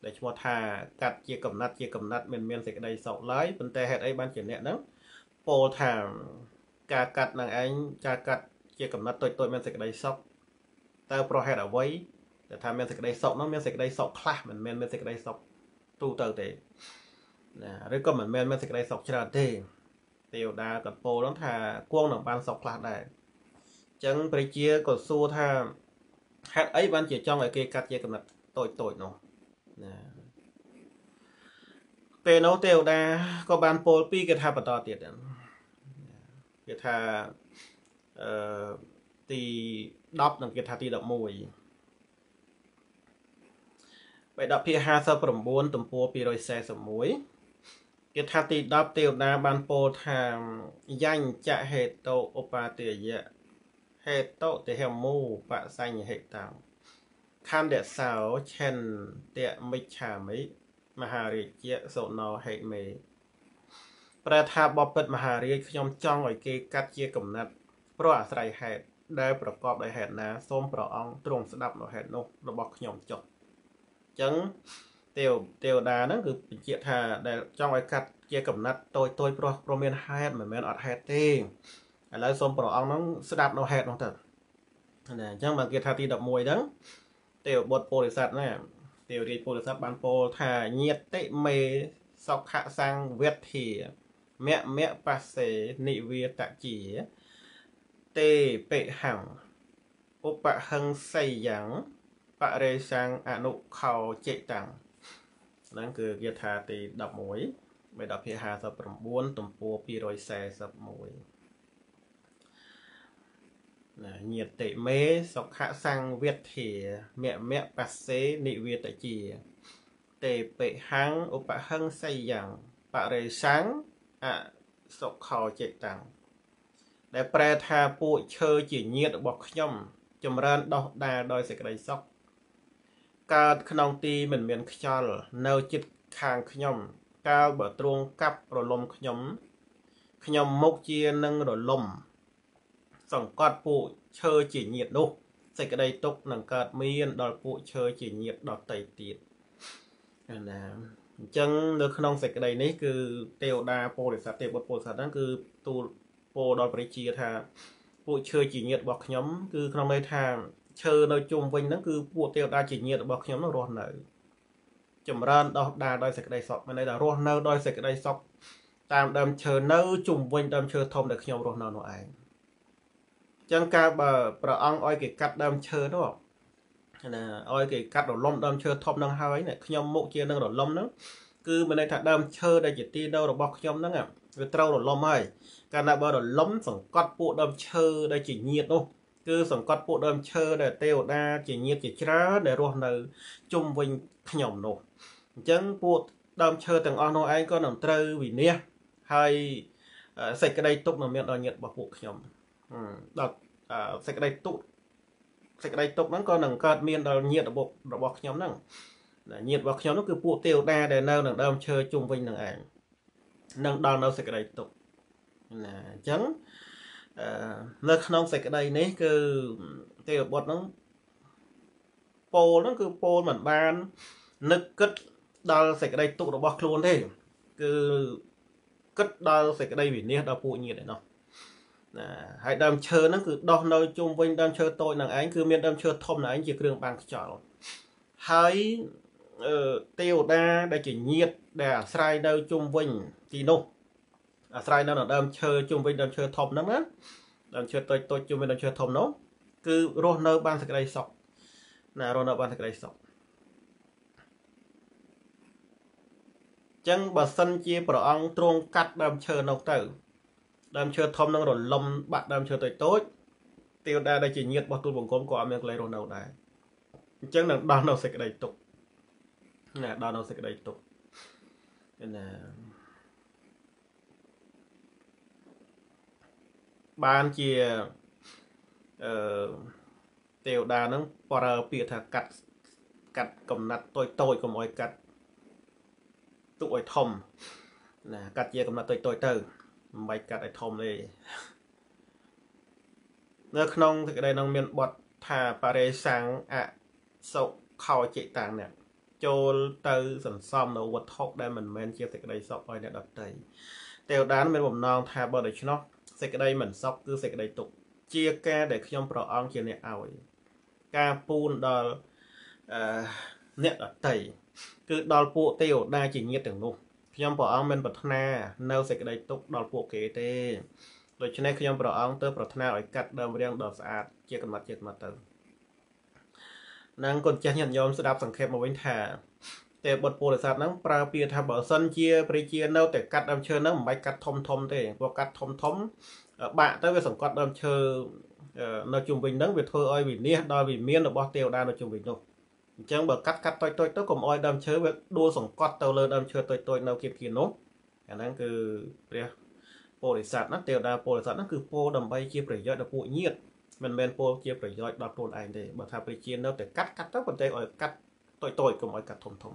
ដែលឈ្មោះថាកាត់ជាកំណត់ជាកំណត់មិនមានសេចក្តីសោកឡើយប៉ុន្តែហេតុអីបានជាអ្នកហ្នឹងពោលថាការកាត់នឹងឯងការកាត់ ជាកំណត់តូចតូចមានសេចក្តីសោកតើប្រហេតុអ្វីដែលថាមានសេចក្តីសោកនោះមានសេចក្តីសោកខ្លះមិនមែនមានសេចក្តីសោកទូទៅទេណាឬក៏មិនមែនមានសេចក្តីសោកច្រើនទេទេវតាក៏ពោលហ្នឹងថាគង់នឹងបានសោកខ្លះដែរអញ្ចឹងព្រះជាក៏សួរថាហេតុអីបានជាចង់ឲ្យគេកាត់ជាកំណត់តូចតូចនោះណាពេលនោះទេវតាក៏បានពោលពីគេថាបន្តទៀតគេថា អឺទី10និងគេថាទី11បេដកភា59ទំព័រ241គេថាទី10ទេវតាបានពោលថាយ៉ាញ់ចហេតុឧបាទេយៈហេតុទេហមូបសញ្ញហេតាំងខណ្ឌសោឆិនតមិច្ឆាមិមហារាជៈសុណោហេមេប្រែថាបបិទ្ធមហារាជខ្ញុំចង់ឲ្យគេកាត់ជាកំណត់ ព្រោះអាស្រ័យហេតុដែលប្រកបដោយហេតុណាសូមព្រះអង្គទ្រង់ស្ដាប់នៅហេតុនោះរបស់ខ្ញុំចុះអញ្ចឹងទេវទេវតាហ្នឹងគឺបញ្ជាក់ថាដែលចង់ឲ្យកាត់ជាកំណត់តូចតូចព្រោះព្រមមានហេតុមិនមែនអត់ហេតុទេឥឡូវសូមព្រះអង្គហ្នឹងស្ដាប់នៅហេតុនោះទៅណាអញ្ចឹងបើគេថាទី11ហ្នឹងទេវបុត្រពោធិសត្វណាទេវរាជពោធិសត្វបានពោលថាញាតិមេសុខសង្វេធាមៈមៈបសេនិវាតជា ទេបិហੰឧបហិង្សីយ៉ាងបរិសੰអនុខោចេតាំងហ្នឹងគឺគាថាទី11មេដភា59ទំព័រ241ណាញាតិមេសុខសង្វេធាមៈមៈបសេនិវេតជា ទេបិហੰឧបហិង្សីយ៉ាងបរិសੰអសុខោចេតាំង ដែលប្រែថាពួកឈើជាញាតិរបស់ខ្ញុំចម្រើនដោះដាលដោយសេចក្តីសុខកើតក្នុងទីមិនមានខ្យល់នៅចិត្តខាងខ្ញុំ កាលបើទ្រង់កាប់រលំខ្ញុំ ខ្ញុំមុខជានឹងរលំ សង្កត់ពួកឈើជាញាតនោះសេចក្តីទុកនឹងកើតមាន ដល់ពួកឈើជាញាតដតីទៀតណាអញ្ចឹងនៅក្នុងសេចក្តីនេះគឺទេវតាពោធិសត្វទេវបុត្រពោធិសត្វហ្នឹងគឺទូល ពោដល់ព្រះជាថាពួកឈើជាញាតរបស់ខ្ញុំគឺក្នុងន័យថាឈើនៅជុំវិញហ្នឹងគឺពួកទេវតាជាញាតរបស់ខ្ញុំនោះរស់នៅ ចម្រើនដោះដាលដោយសេចក្តីសុខមានន័យថារស់នៅដោយសេចក្តីសុខតាមដើមឈើនៅជុំវិញដើមឈើធំដែលខ្ញុំរស់នៅនោះឯងចឹងការបើព្រះអង្គឲ្យគេកាត់ដើមឈើនោះណាឲ្យគេកាត់រលំដើមឈើធំនឹងហើយខ្ញុំមុខជានឹងរលំហ្នឹងគឺមានន័យថាដើមឈើដែលជាទីនៅរបស់ខ្ញុំហ្នឹង វាត្រូវរលំហើយកាលណាបើរលំសង្កត់ពួកដើមឈើដែលជាញាតនោះគឺសង្កត់ពួកដើមឈើដែលទេវតាជាញាតជាច្រើនដែលរស់នៅជុំវិញខ្ញុំនោះអញ្ចឹងពួកដើមឈើទាំងអស់នោះឯងក៏នឹងត្រូវវិនិច្ឆ័យហើយសេចក្តីទុកនឹងមានដល់ញាតរបស់ពួកខ្ញុំដល់សេចក្តីទុកសេចក្តីទុកហ្នឹងក៏នឹងកើតមានដល់ញាតរបស់របស់ខ្ញុំហ្នឹងញាតរបស់ខ្ញុំនោះគឺពួកទេវតាដែលនៅនឹងដើមឈើជុំវិញនឹងឯង នឹងដល់នៅសេចក្តីទុកណាអញ្ចឹងនៅក្នុងសេចក្តីនេះគឺទេវបុត្រហ្នឹងពោលហ្នឹងគឺពោលមិនបាននឹកគិតដល់សេចក្តីទុករបស់ខ្លួនទេគឺគិតដល់សេចក្តីវិនិច្ឆ័យដល់ពួកញាតិឯណោះណាហើយដើមឈើហ្នឹងគឺដោះនៅជុំវិញដើមឈើតូចនឹងឯងគឺមានដើមឈើធំនឹងឯងជាគ្រឿងបាំងខ្យល់ហើយអឺ ទេវតាដែលជាញាតដែលអាស្រ័យនៅជុំវិញទីនោះអាស្រ័យនៅដើមឈើជុំវិញដើមឈើធំហ្នឹងណាដើមឈើតូចតូចជុំវិញដើមឈើធំនោះគឺរស់នៅបានសេចក្តីសុខណារស់នៅបានសេចក្តីសុខចឹងបើសិនជាព្រះអង្គទ្រង់កាត់ដើមឈើនោះទៅដើមឈើធំនឹងរលំបាក់ដើមឈើតូចតូចទេវតាដែលជាញាតិរបស់ទូលបង្គំក៏អត់មានកន្លែងរស់នៅដែរអញ្ចឹងនឹងដោះនៅសេចក្តីទុក ណាដោះនៅសេចក្តីទុកណាបានជាអឺទេវតានឹងប្រើពាក្យថាកាត់កាត់កំណាត់តូចតូចកុំអោយកាត់ទុកឲ្យធំណាកាត់ជាកំណាត់តូចតូចទៅមិនបាច់កាត់ឲ្យធំទេនៅក្នុងសេចក្តីនឹងមានបទថាបរិសੰអសុខោចិតាំងនេះ ចូលទៅសន្សំនៅវត្ថុដែលមិនមែនជាសេចក្តីសុខឲ្យអ្នកដទៃទេវតាមានបំណងថាបើដូច្នោះសេចក្តីមិនសុខគឺសេចក្តីទុក្ខជាការដែលខ្ញុំប្រអងជាអ្នកឲ្យការពូនដល់អឺអ្នកដតីគឺដល់ពួកទេវតាជាញាតិទាំងនោះខ្ញុំព្រះអង្គមិនប្រាថ្នានៅសេចក្តីទុក្ខដល់ពួកគេទេដូច្នេះខ្ញុំព្រះអង្គទៅប្រាថ្នាឲ្យកាត់ដើមរៀងដ៏ស្អាតជាកំណត់ជាកំណត់ទៅ នឹងគុណចាស់ញាតិញោមស្ដាប់សង្ខេបមកវិញថាទេបុត្រពោធិសត្វហ្នឹងប្រើពាក្យថាបើសិនជាព្រះជានៅតែកាត់ដើមឈើហ្នឹងមិនបាច់កាត់ធំធំទេព្រោះកាត់ធំធំបាក់ទៅវាសង្កត់ដើមឈើនៅជុំវិញហ្នឹងវាធ្វើឲ្យវិនិច្ឆ័យដល់វិមានរបស់ទេវតានៅជុំវិញនោះអញ្ចឹងបើកាត់កាត់តូចតូចទៅកុំអោយដើមឈើវាដួលសង្កត់ទៅលើដើមឈើតូចតូចនៅគៀបគៀននោះអាហ្នឹងគឺព្រះពោធិសត្វណាទេវតាពោធិសត្វហ្នឹងគឺពោដើម្បីជាប្រយោជន៍ដល់ពួកញាតិ មិនមែនពោជាប្រយោជន៍ដល់ខ្លួនឯងទេបើថាព្រះជានៅតែកាត់កាត់ទៅប៉ុន្តែឲ្យកាត់តូចតូចកុំឲ្យកាត់ធំធំ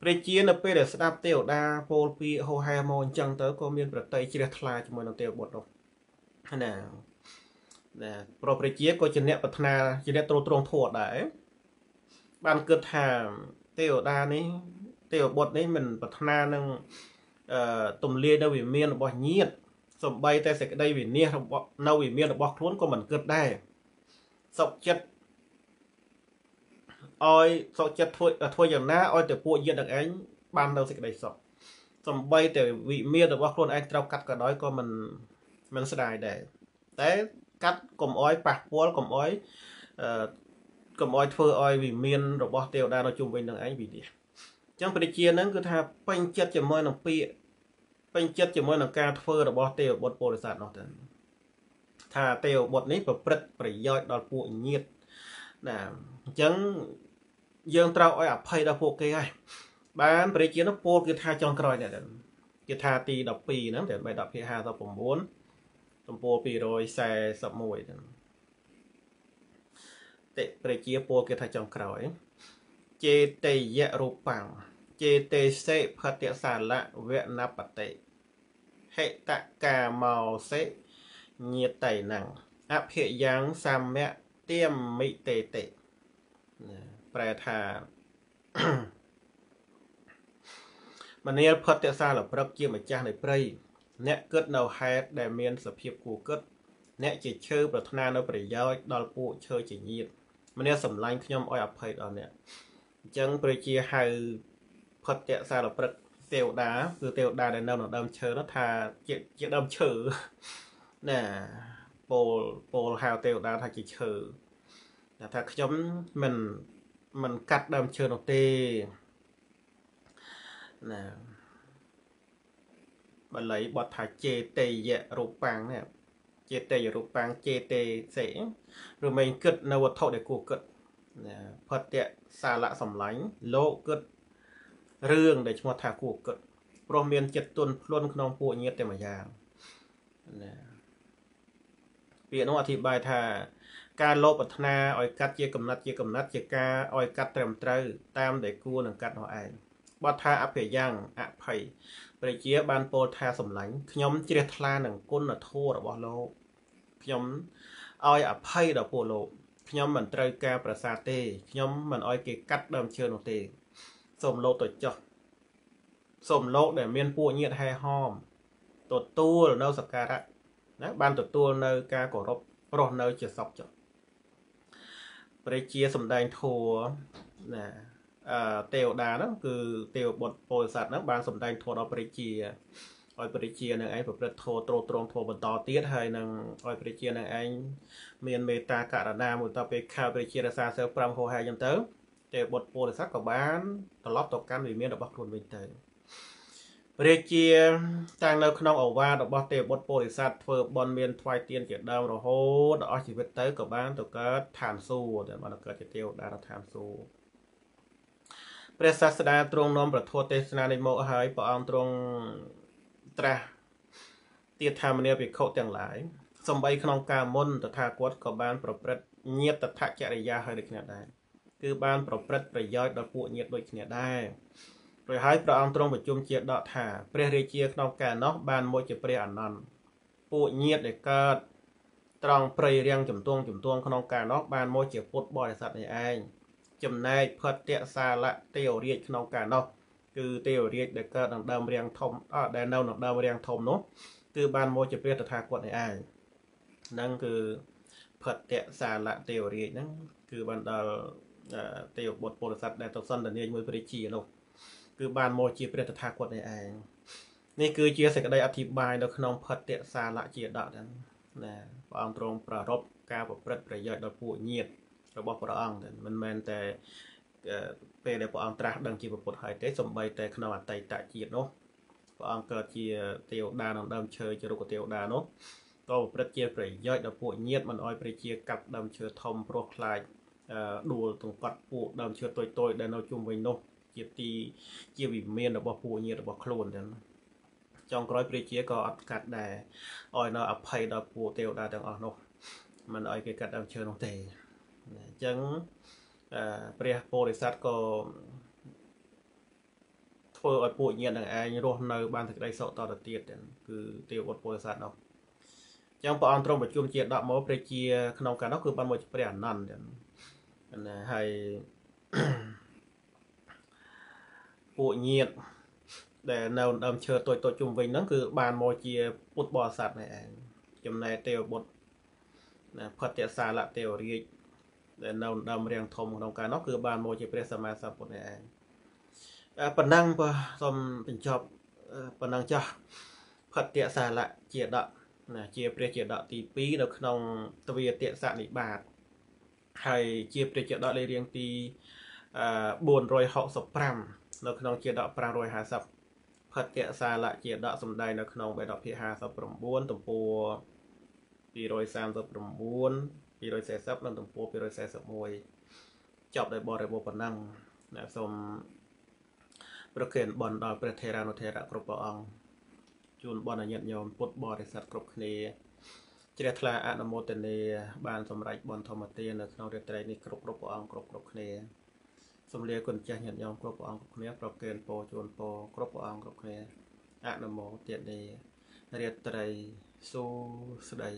ព្រះជានៅពេលដែលស្ដាប់ទេវតាពោលពាក្យហោហែមកអញ្ចឹងទៅក៏មានប្រតិជ្រះថ្លាជាមួយនឹងទេវបុត្រនោះណាណាប្រព្រះជាក៏ជាអ្នកប្រាថ្នាជាអ្នកទ្រទ្រង់ធัวដែរបានគិតថាទេវតានេះទេវបុត្រនេះមិនប្រាថ្នានឹងអឺទំលាយនៅវិមានរបស់ញាតិ សំបីតែសេចក្តីវិនិច្ឆ័យរបស់នៅវិមានរបស់ខ្លួនក៏មិនគិតដែរសុខចិត្តឲ្យសុខចិត្តធ្វើធ្វើយ៉ាងណាឲ្យតែពួកញាតិនឹងឯងបាននៅសេចក្តីសុខសំបីតែវិមានរបស់ខ្លួនឯងត្រូវកាត់ក៏ដោយក៏មិនមិនស្ដាយដែរតែកាត់កុំអោយប៉ះពាល់កុំអោយអឺកុំអោយធ្វើឲ្យវិមានរបស់ទេវតានៅជុំវិញនឹងឯងវិនិច្ឆ័យអញ្ចឹងព្រះជាហ្នឹងគឺថាពេញចិត្តជាមួយនឹងពាក្យ ពេញចិត្តជាមួយនឹងការធ្វើរបស់ទេវបុត្រពោធិសត្វនោះទៅថាទេវបុត្រនេះប្រព្រឹត្តប្រយោជន៍ដល់ពួកញាតិណាអញ្ចឹងយើងត្រូវឲ្យអភ័យដល់ពួកគេហើយបានព្រះជានោះពោលគឺថាចុងក្រោយនេះគឺថាទី12ហ្នឹងតែ3 10ភា59ទំព័រ241ហ្នឹងតិប្រជាពោលគេថាចុងក្រោយចេតយៈរូបាំង ចេតេសេផតសាលៈវនបតិហេតកាមោសេញាតៃណੰអភិយ៉ាងសមៈទៀមមិតេតិប្រែថាមនាលផុតសាលព្រឹកជាម្ចាស់នៃព្រៃអ្នកគិតនៅហេតុដែលមានសភាពគួរគិត អ្នកជាឈើប្រាថ្នានៅប្រយោជន៍ដល់ពួកឈើជាញាតមនាលសម្លាញ់ខ្ញុំឲ្យអភ័យដល់អ្នកអញ្ចឹងប្រជាហៅ ផុតសាលព្រឹកទេវតាគឺទេវតាដែលនៅក្នុងដើមឈើនោះថាជាជាដើមឈើណាពោលពោលហៅទេវតាថាជាឈើថាខ្ញុំមិនមិនកាត់ដើមឈើនោះទេណាបាលីបទថាចេតេយៈរូបាំងនេះចេតេយរូបាំងចេតេសេឬមិនគិតនៅវត្ថុដែលគួរគិតណាផតៈសាលៈសម្លាញ់លោកគិត រឿងដែលឈ្មោះថាគួរគិតព្រោះមានចិត្តទន់ភ្លន់ក្នុងពួកញាតិតែមួយយ៉ាងណាពាក្យនោះអធិប្បាយថា ការលោភប្រាថ្នាឲ្យកាត់ជាកំណត់ជាកំណត់ជាការឲ្យកាត់ត្រឹមត្រូវតាមដែលគួរនឹងកាត់នោះឯងបទថាអភយ៉ាងអភ័យព្រះជាបានពោលថាសម្លាញ់ខ្ញុំជ្រះថ្លានឹងគុណធម៌របស់លោកខ្ញុំឲ្យអភ័យដល់ពួកលោកខ្ញុំមិនត្រូវការប្រសាទេខ្ញុំមិនឲ្យគេកាត់ដើមឈើនោះទេ សូមលោកទៅចុះសូមលោកដែលមានពួកញាតហែហោមទទួលនៅសក្ការៈណាបានទទួលនៅការគោរពរស់នៅជាសពចុះព្រះជាសំដែងធัวណាអឺទេវតាហ្នឹងគឺទេវបុត្រពោធិសត្វហ្នឹងបានសំដែងធัวដល់ព្រះជាឲ្យព្រះជានឹងឯងប្រព្រឹត្តធម៌ទ្រទ្រង់ធម៌បន្តទៀតហើយនឹងឲ្យព្រះជានឹងឯងមានមេត្តាករណាមួយតទៅពេលខៅព្រះជារសាសិល5ហោហែអញ្ចឹងទៅ ទេវបុត្រពោធិសត្វក៏បានត្រឡប់ទៅកាន់វិមានរបស់ខ្លួនវិញទៅរាជាតាំងនៅក្នុងអវាទរបស់ទេវបុត្រពោធិសត្វធ្វើបន់មានថ្វាយទៀនជាដើមរហូតដល់អស់ជីវិតទៅក៏បានទៅកើតឋានសួគ៌តែបានកើតជាទេវតានៅឋានសួគ៌ព្រះសាស្តាទ្រង់នាំប្រធមទេសនានេះមកហើយព្រះអង្គទ្រង់ត្រាស់ទៀតថាមនាភិក្ខុទាំងឡាយសំបីក្នុងការមុនតថាគតក៏បាន ប្រព្រឹត្តញាតតថចរិយាហើយដូចគ្នាដែរ គឺបានប្រព្រឹត្តប្រយោជន៍ដល់ពួកញាតដូចគ្នាដែររួចហើយព្រះអង្គទ្រង់ប្រជុំជាដកថាព្រះរាជាក្នុងកាលនោះបានមកជាព្រះអនន្តពួកញាតដែលកើតត្រង់ព្រៃរៀងជំទង់ជំទង់ក្នុងកាលនោះបានមកជាពុទ្ធបរិស័ទនេះឯងចំណែកផតៈសាលៈទេវរាជក្នុងកាលនោះគឺទេវរាជដែលកើតក្នុងដើមរៀងធំអត់ដែលនៅក្នុងដើមរៀងធំនោះគឺបានមកជាព្រះតថាគតនេះឯងហ្នឹងគឺផតៈសាលៈទេវរាជហ្នឹងគឺបានដល់ ទេវបុត្រពុទ្ធស័ក្តិដែលទៅសន្តានាមួយព្រះជានោះគឺបានមកជាព្រះតថាគតនេះឯងនេះគឺជាសេចក្តីអធិប្បាយនៅក្នុងផតៈសាលៈជាដកហ្នឹងណាព្រះអង្គទ្រង់ប្រារព្ធការប្រព្រឹត្តប្រយោជន៍ដល់ពួកញាតិរបស់ព្រះអង្គមិនមែនតែពេលដែលព្រះអង្គត្រាស់ដឹងជាពុទ្ធហើយទេសំបីតែក្នុងអតីតជាតិនោះព្រះអង្គកើតជាទេវតាក្នុងដើមឈើជារុក្ខទេវតានោះក៏ប្រព្រឹត្តជាប្រយោជន៍ដល់ពួកញាតិមិនអោយប្រជាកាប់ដើមឈើធំព្រោះខ្លាច ដួលទង្កត់ពួកដើមឈើតូចតូចដែលនៅជុំវិញនោះជាទីជាវិមានរបស់ពួកញាតិរបស់ខ្លួនទាំងចុងក្រោយព្រះជាក៏អត់កាត់ដែរឲ្យនៅអភ័យដល់ពួកទេវតាទាំងអស់នោះមិនឲ្យគេកាត់ដើមឈើនោះទេអញ្ចឹងព្រះពោធិសត្វក៏ធ្វើឲ្យពួកញាតិនឹងឯងរស់នៅបានសេចក្តីសុខតទៅទៀតគឺទេវបុត្រពោធិសត្វនោះអញ្ចឹងព្រះអង្គទ្រង់ប្រជុំជា10មកព្រះជាក្នុងកាលនោះគឺបានមកព្រះអនន្តចឹង ណាហើយពួកញាតដែលនៅដើមឈើតូចតូចជុំវិញហ្នឹងគឺបានមកជាពុទ្ធបរិស័ទនេះឯងចំណែកទេវបុត្រណាផតសាលៈទេវរាជដែលនៅដើមរៀងធំក្នុងកាលនោះគឺបានមកជាព្រះសម្មាសម្ពុទ្ធនេះឯងប៉ុណ្ណឹងបើសូមបញ្ចប់ប៉ុណ្ណឹងចាស់ផតសាលៈជាដកណាជាព្រះជាដកទី2នៅក្នុងទ្វាទសនិបាត ហើយជាព្រះជាដកលេខរៀងទី465នៅក្នុងជាដក550ផតសាលៈជាដកសំដែងនៅក្នុងបេដកភា59ទំព័រ239 240និងទំព័រ241ចប់ដោយបរិបូរប៉ុណ្ណឹងណាសូមប្រគេនបន់ដល់ព្រះថេរានុថេរៈគ្រប់ព្រះអង្គជូនបន់ញាតិញោមពុទ្ធបរិស័ទគ្រប់គ្នា ជ្រះថ្លាអនុមោទនាបានសម្រេចបន់ធម្មទាននៅក្នុងរាត្រីនេះគ្រប់គ្រប់ព្រះអង្គគ្រប់គ្រប់គ្នាសំលាគុណចាស់ញាតិញោមគ្រប់ព្រះអង្គគ្រប់គ្នាប្រគេនពរជូនពរគ្រប់ព្រះអង្គគ្រប់គ្នាអនុមោទនារាត្រីសួស្តី